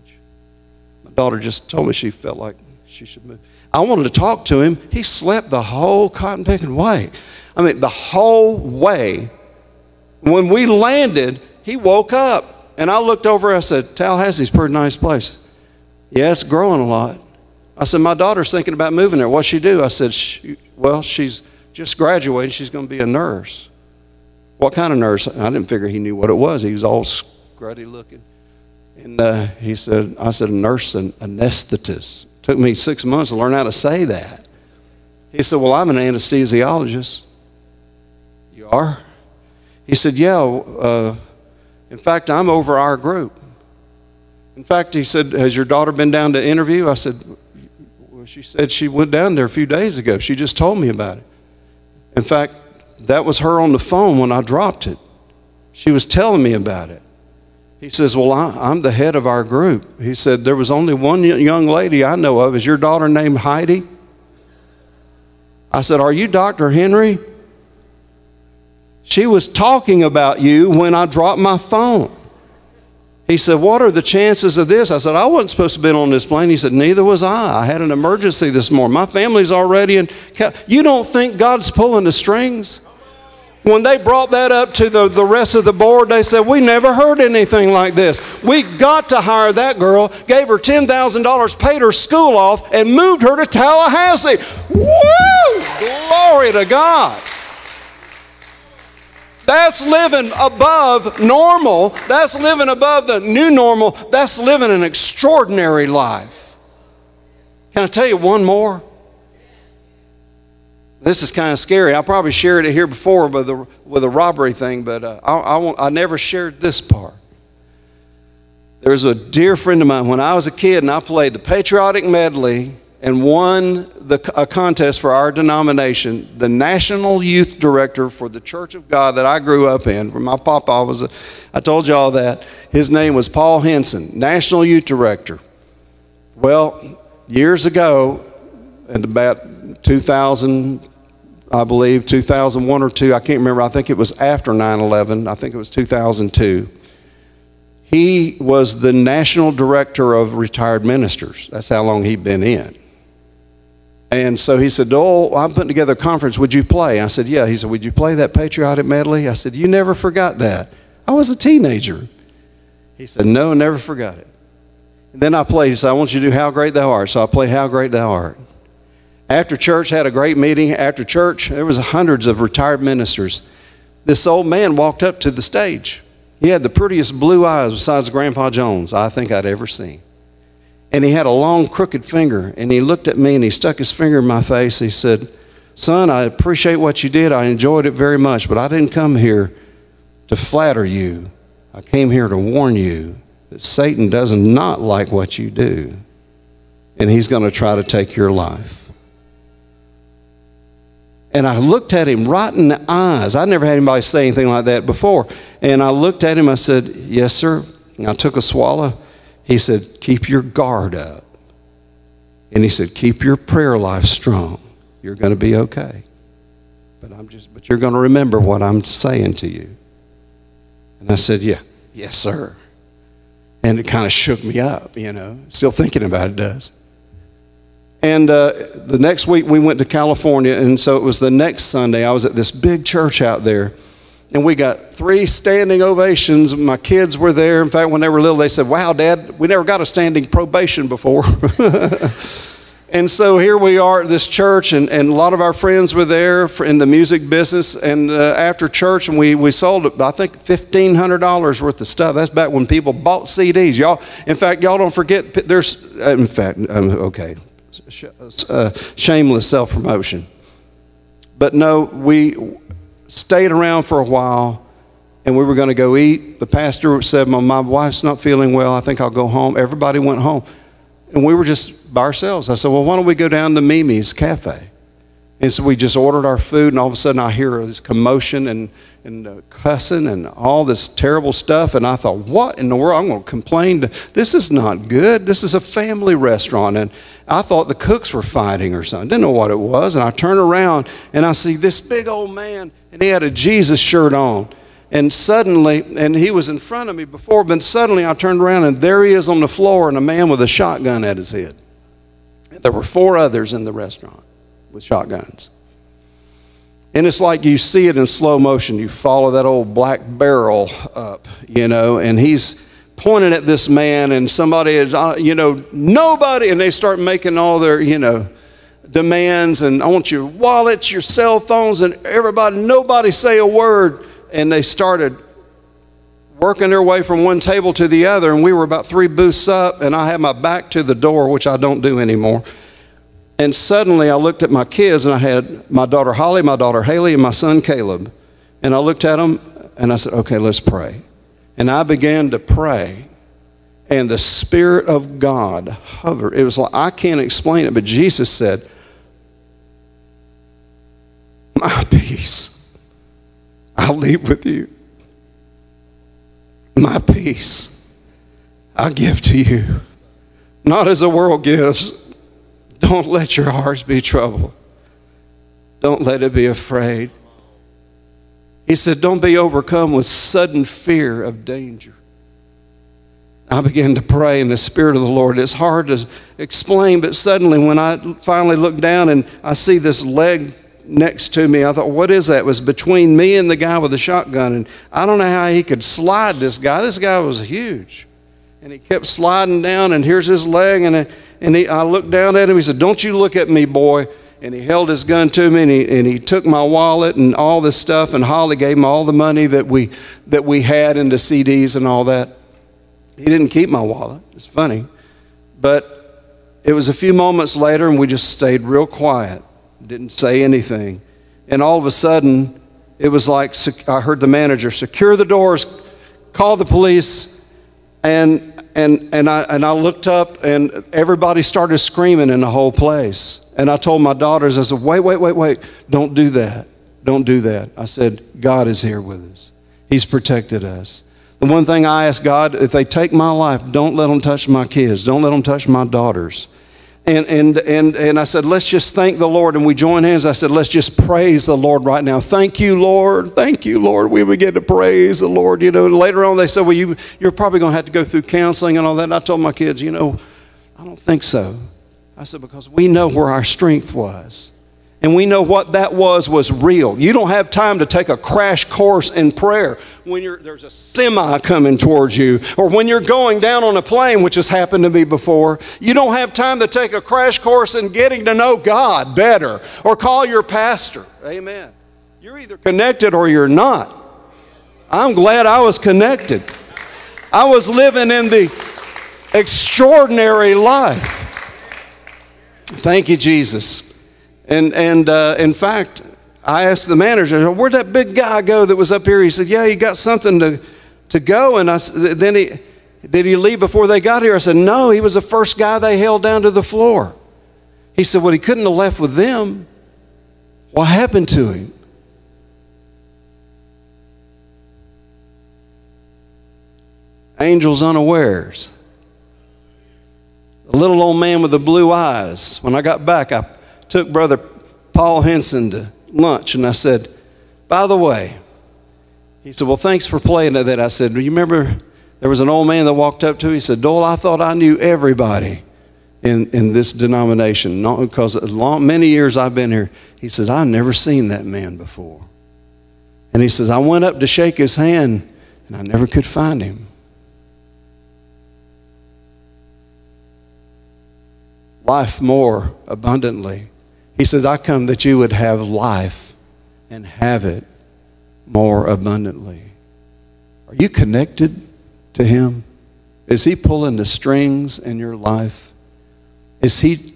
Speaker 5: My daughter just told me she felt like she should move. I wanted to talk to him. He slept the whole cotton picking way. I mean, the whole way when we landed, he woke up. And I looked over, I said, Tallahassee's a pretty nice place. Yeah, it's growing a lot. I said, My daughter's thinking about moving there. What's she do? I said, she, Well, she's just graduated. She's going to be a nurse. What kind of nurse? I didn't figure he knew what it was. He was all scrutty looking. And uh, he said, I said, a nurse and anesthetist. Took me six months to learn how to say that. He said, Well, I'm an anesthesiologist. You are? He said, Yeah, uh, in fact, I'm over our group. In fact, he said, Has your daughter been down to interview? I said, Well, she said she went down there a few days ago. She just told me about it. In fact, that was her on the phone when I dropped it. She was telling me about it. He says, Well, I, am the head of our group. He said, There was only one young lady I know of. Is your daughter named Heidi? I said, Are you Dr. Henry? She was talking about you when I dropped my phone. He said, What are the chances of this? I said, I wasn't supposed to been on this plane. He said, Neither was I. I had an emergency this morning. My family's already in. You don't think God's pulling the strings? When they brought that up to the, the rest of the board, they said, We never heard anything like this. We got to hire that girl, gave her $10,000, paid her school off, and moved her to Tallahassee. Woo! Glory to God. That's living above normal. That's living above the new normal. That's living an extraordinary life. Can I tell you one more? This is kind of scary. I probably shared it here before with the, with the robbery thing, but uh, I, I, I never shared this part. There was a dear friend of mine when I was a kid and I played the patriotic medley and won the, a contest for our denomination. The national youth director for the Church of God that I grew up in, where my papa was, a, I told you all that. His name was Paul Henson, national youth director. Well, years ago, in about 2000, I believe, 2001 or 2, I can't remember, I think it was after 9 11, I think it was 2002. He was the national director of retired ministers. That's how long he'd been in. And so he said, Oh, I'm putting together a conference. Would you play? I said, Yeah. He said, Would you play that patriotic medley? I said, You never forgot that. I was a teenager. He said, No, never forgot it. And then I played. He said, I want you to do How Great Thou Art. So I played How Great Thou Art. After church, had a great meeting. After church, there was hundreds of retired ministers. This old man walked up to the stage. He had the prettiest blue eyes besides Grandpa Jones I think I'd ever seen and he had a long crooked finger and he looked at me and he stuck his finger in my face. He said son i appreciate what you did. I enjoyed it very much but i didn't come here to flatter you. I came here to warn you that satan does not like what you do and he's going to try to take your life. And i looked at him right in the eyes. I never had anybody say anything like that before. And i looked at him. I said yes sir. And i took a swallow he said, Keep your guard up. And he said, Keep your prayer life strong. You're going to be okay. But I'm just but you're going to remember what I'm saying to you. And I said, Yeah, yes, sir. And it kind of shook me up, you know. Still thinking about it does. And uh, the next week we went to California, and so it was the next Sunday. I was at this big church out there and we got three standing ovations. My kids were there. In fact, when they were little, they said, Wow, Dad, we never got a standing probation before. And so here we are at this church, and, and a lot of our friends were there in the music business. And uh, after church, and we, we sold, I think, $1,500 worth of stuff. That's back when people bought CDs. Y'all, in fact, y'all don't forget, there's, uh, in fact, um, okay, uh, shameless self promotion. But no, we stayed around for a while and we were going to go eat. The pastor said, My wife's not feeling well. I think I'll go home. Everybody went home. And we were just by ourselves. I said, Well, why don't we go down to Mimi's Cafe? And so we just ordered our food, and all of a sudden I hear this commotion and, and uh, cussing and all this terrible stuff. And I thought, what in the world? I'm going to complain. This is not good. This is a family restaurant. And I thought the cooks were fighting or something. Didn't know what it was. And I turn around and I see this big old man, and he had a Jesus shirt on. And suddenly, and he was in front of me before, but suddenly I turned around and there he is on the floor and a man with a shotgun at his head. There were four others in the restaurant with shotguns. And it's like you see it in slow motion. You follow that old black barrel up, you know, and he's pointing at this man, and somebody is, uh, you know, nobody, and they start making all their, you know, demands, and I want your wallets, your cell phones, and everybody, nobody say a word and they started working their way from one table to the other, and we were about three booths up, and I had my back to the door, which I don't do anymore. And suddenly I looked at my kids, and I had my daughter Holly, my daughter Haley, and my son Caleb. And I looked at them, and I said, Okay, let's pray. And I began to pray, and the Spirit of God hovered. It was like, I can't explain it, but Jesus said, My peace I'll leave with you. My peace I give to you, not as the world gives. Don't let your hearts be troubled. Don't let it be afraid. He said, Don't be overcome with sudden fear of danger. I began to pray in the Spirit of the Lord. It's hard to explain, but suddenly when I finally looked down and I see this leg next to me. I thought, what is that? It was between me and the guy with the shotgun. And I don't know how he could slide this guy. This guy was huge. And he kept sliding down, and here's his leg. And, and he, I looked down at him. He said, Don't you look at me, boy. And he held his gun to me, and he, and he took my wallet and all this stuff. And Holly gave him all the money that we, that we had into CDs and all that. He didn't keep my wallet. It's funny. But it was a few moments later, and we just stayed real quiet didn't say anything. And all of a sudden, it was like I heard the manager secure the doors, call the police, and and and I and I looked up and everybody started screaming in the whole place. And I told my daughters, I said, wait, wait, wait, wait, don't do that. Don't do that. I said, God is here with us. He's protected us. The one thing I ask God, if they take my life, don't let them touch my kids. Don't let them touch my daughters. And, and, and, and I said, let's just thank the Lord. And we joined hands. I said, let's just praise the Lord right now. Thank you, Lord. Thank you, Lord. We begin to praise the Lord. You know, later on they said, well, you, you're probably going to have to go through counseling and all that. And I told my kids, you know, I don't think so. I said, because we know where our strength was and we know what that was was real. You don't have time to take a crash course in prayer when there's a semi coming towards you or when you're going down on a plane, which has happened to me before. You don't have time to take a crash course in getting to know God better or call your pastor. Amen. You're either connected or you're not. I'm glad I was connected. I was living in the extraordinary life. Thank you, Jesus. And, and uh, in fact, I asked the manager, where'd that big guy go that was up here? He said, yeah, he got something to, to go. And I, then he, did he leave before they got here? I said, no, he was the first guy they held down to the floor. He said, well, he couldn't have left with them. What happened to him? Angels unawares. The little old man with the blue eyes. When I got back, I took Brother Paul Henson to lunch, and I said, By the way, he said, Well, thanks for playing at that. I said, Do you remember there was an old man that walked up to me? He said, Doyle, I thought I knew everybody in, in this denomination. Not because long, many years I've been here. He said, I've never seen that man before. And he says, I went up to shake his hand, and I never could find him. life more abundantly. He said, I come that you would have life and have it more abundantly. Are you connected to Him? Is He pulling the strings in your life? Is He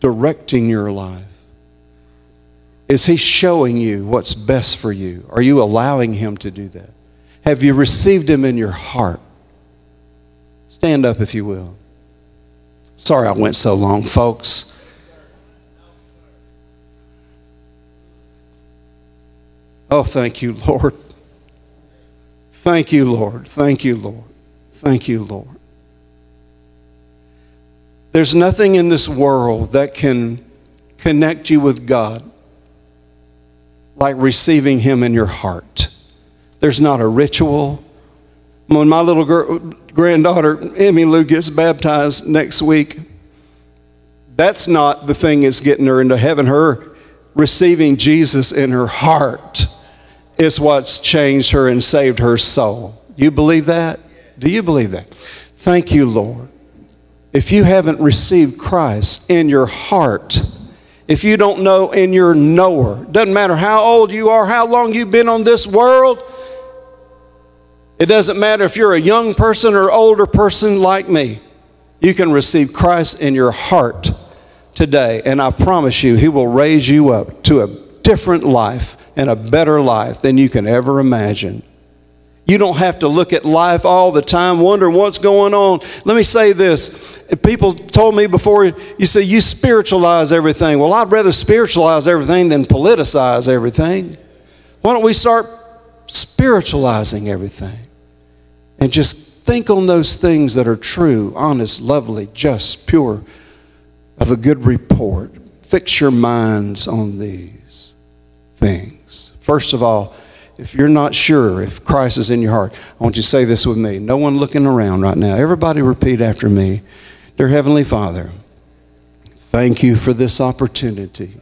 Speaker 5: directing your life? Is He showing you what's best for you? Are you allowing Him to do that? Have you received Him in your heart? Stand up if you will. Sorry I went so long, folks. Oh, thank you, Lord. Thank you, Lord. Thank you, Lord. Thank you, Lord. There's nothing in this world that can connect you with God like receiving Him in your heart. There's not a ritual. When my little girl, granddaughter, Emmy Lou, gets baptized next week, that's not the thing that's getting her into heaven. Her receiving Jesus in her heart is what's changed her and saved her soul. You believe that? Do you believe that? Thank you, Lord. If you haven't received Christ in your heart, if you don't know in your knower, doesn't matter how old you are, how long you've been on this world, it doesn't matter if you're a young person or older person like me, you can receive Christ in your heart today. And I promise you, He will raise you up to a different life and a better life than you can ever imagine. You don't have to look at life all the time, wondering what's going on. Let me say this. People told me before, you say you spiritualize everything. Well, I'd rather spiritualize everything than politicize everything. Why don't we start spiritualizing everything and just think on those things that are true, honest, lovely, just, pure, of a good report? Fix your minds on these things. First of all, if you're not sure if Christ is in your heart, I want you to say this with me. No one looking around right now. Everybody repeat after me. Dear Heavenly Father, thank you for this opportunity.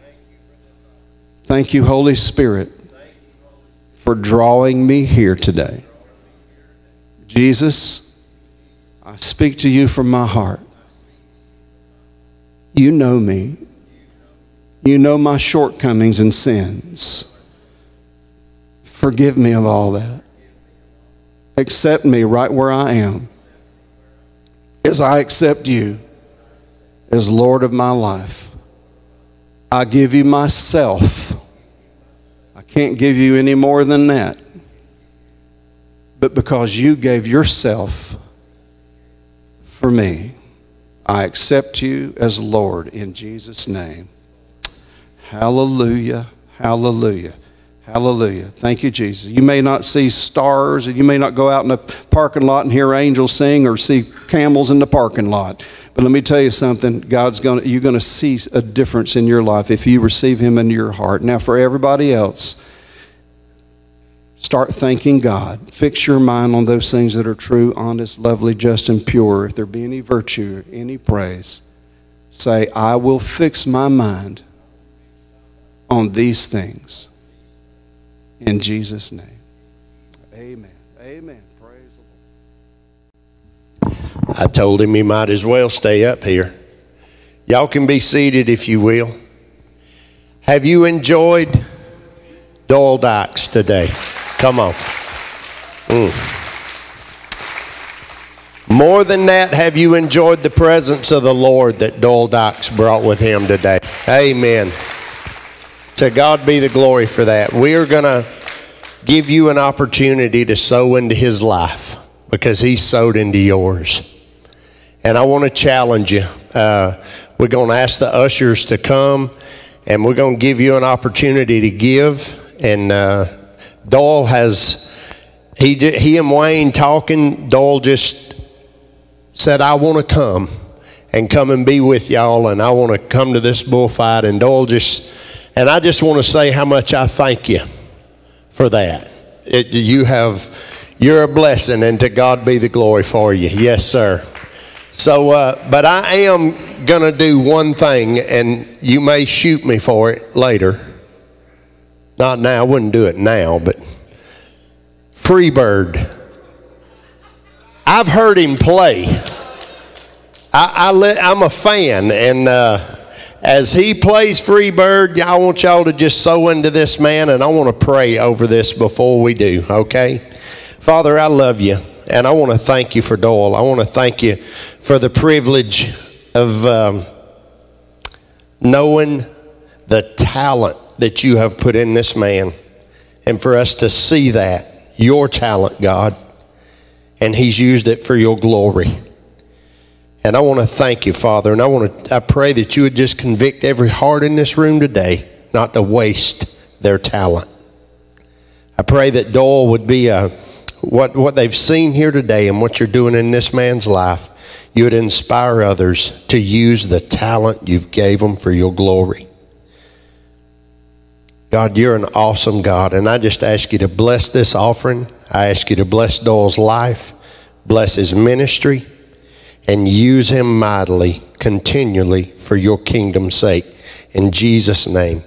Speaker 5: Thank you, Holy Spirit, for drawing me here today. Jesus, I speak to you from my heart. You know me. You know my shortcomings and sins. Forgive me of all that. Accept me right where I am as I accept you as Lord of my life. I give you myself. I can't give you any more than that. But because you gave yourself for me, I accept you as Lord in Jesus' name. Hallelujah. Hallelujah. Hallelujah. Thank you, Jesus. You may not see stars and you may not go out in the parking lot and hear angels sing or see camels in the parking lot. But let me tell you something. God's going to, you're going to see a difference in your life if you receive Him into your heart. Now, for everybody else, start thanking God. Fix your mind on those things that are true, honest, lovely, just, and pure. If there be any virtue, any praise, say, I will fix my mind on these things. In Jesus' name. Amen. Amen. Praise the
Speaker 1: Lord. I told him he might as well stay up here. Y'all can be seated if you will. Have you enjoyed Doyle Dykes today? Come on. Mm. More than that, have you enjoyed the presence of the Lord that Doyle Dykes brought with him today? Amen. To God be the glory for that. We are going to give you an opportunity to sow into his life because he sowed into yours. And I want to challenge you. Uh, we're going to ask the ushers to come and we're going to give you an opportunity to give. And uh, Doyle has, he, he and Wayne talking, Doyle just said, I want to come and come and be with y'all and I want to come to this bullfight. And Doyle just, and I just want to say how much I thank you for that. It, you have, you're a blessing, and to God be the glory for you. Yes, sir. So, uh, but I am going to do one thing, and you may shoot me for it later. Not now, I wouldn't do it now, but Freebird. I've heard him play. I, I I'm a fan, and uh, as he plays Freebird, I want y'all to just sow into this man, and I want to pray over this before we do, okay? Father, I love you, and I want to thank you for Doyle. I want to thank you for the privilege of um, knowing the talent that you have put in this man, and for us to see that, your talent, God, and he's used it for your glory. And I want to thank you, Father, and I want to I pray that you would just convict every heart in this room today not to waste their talent. I pray that Doyle would be a, what, what they've seen here today and what you're doing in this man's life. You would inspire others to use the talent you've gave them for your glory. God, you're an awesome God, and I just ask you to bless this offering. I ask you to bless Doyle's life, bless his ministry and use him mightily, continually for your kingdom's sake. In Jesus' name,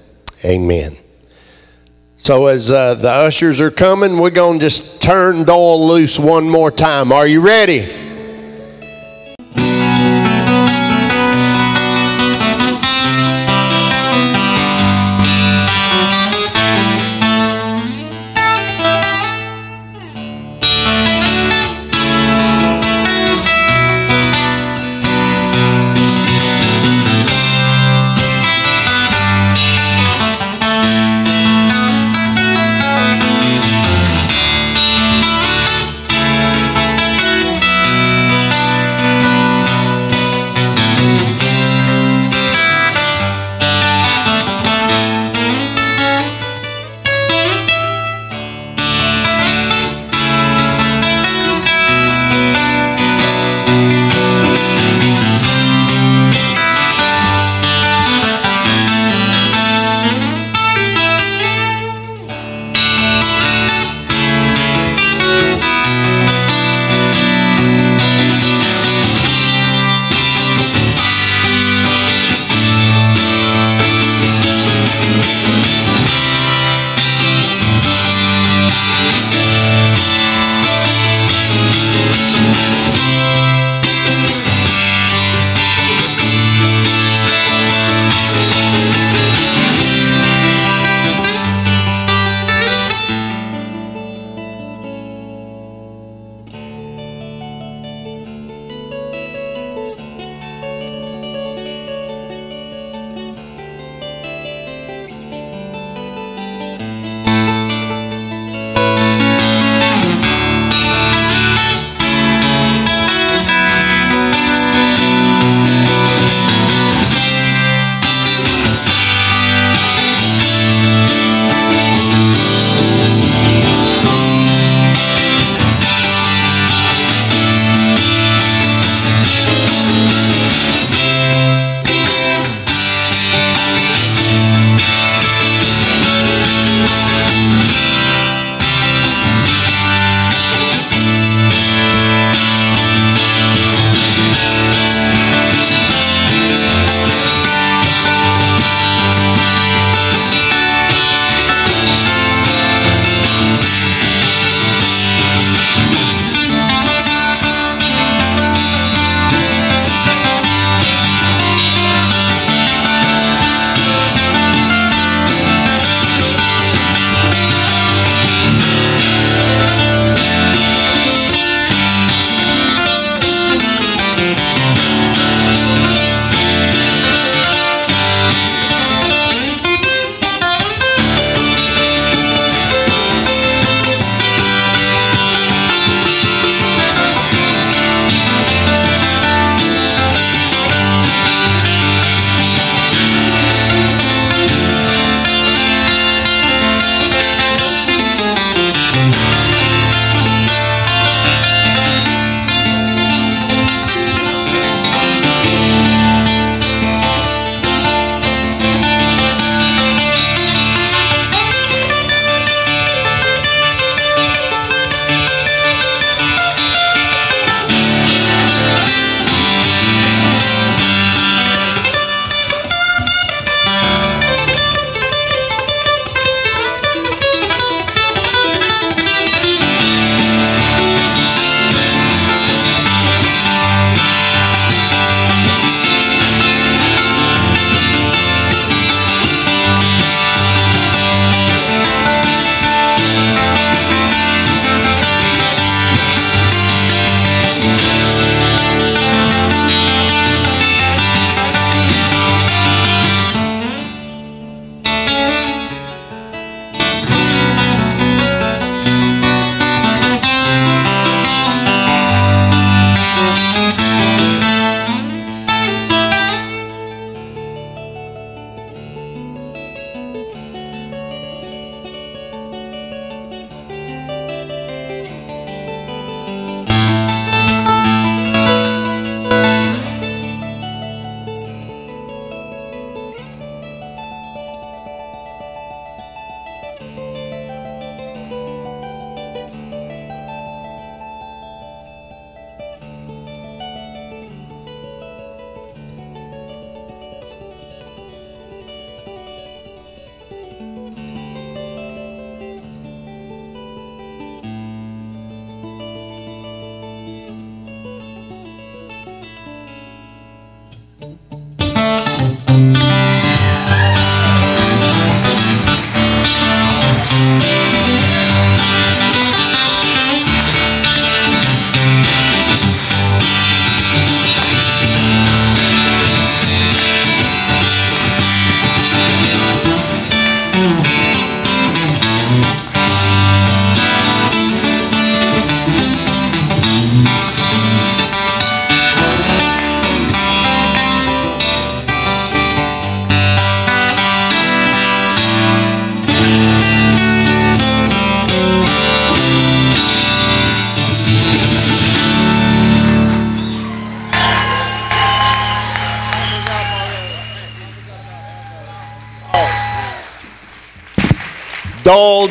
Speaker 1: amen. So, as uh, the ushers are coming, we're going to just turn Doyle loose one more time. Are you ready?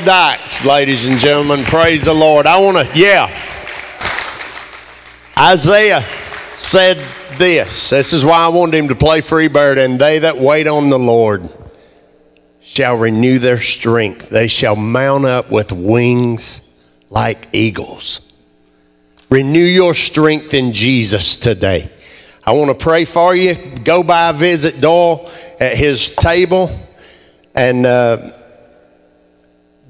Speaker 1: Dykes, ladies and gentlemen. Praise the Lord. I want to, yeah. Isaiah said this. This is why I wanted him to play Freebird. And they that wait on the Lord shall renew their strength. They shall mount up with wings like eagles. Renew your strength in Jesus today. I want to pray for you. Go by, visit Doyle at his table, and uh,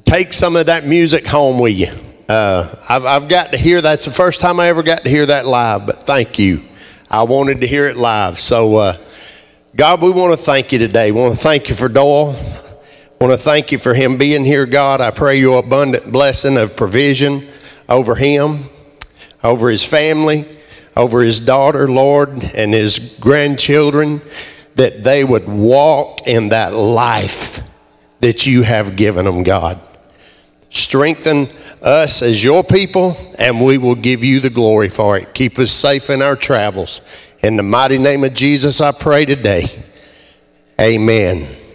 Speaker 1: take some of that music home with you. Uh, I've, I've got to hear that's the first time I ever got to hear that live, but thank you. I wanted to hear it live. So, uh, God, we want to thank you today. We want to thank you for Doyle. want to thank you for him being here, God. I pray your abundant blessing of provision over him, over his family, over his daughter, Lord, and his grandchildren, that they would walk in that life that you have given them, God. Strengthen us as your people, and we will give you the glory for it. Keep us safe in our travels. In the mighty name of Jesus, I pray today. Amen.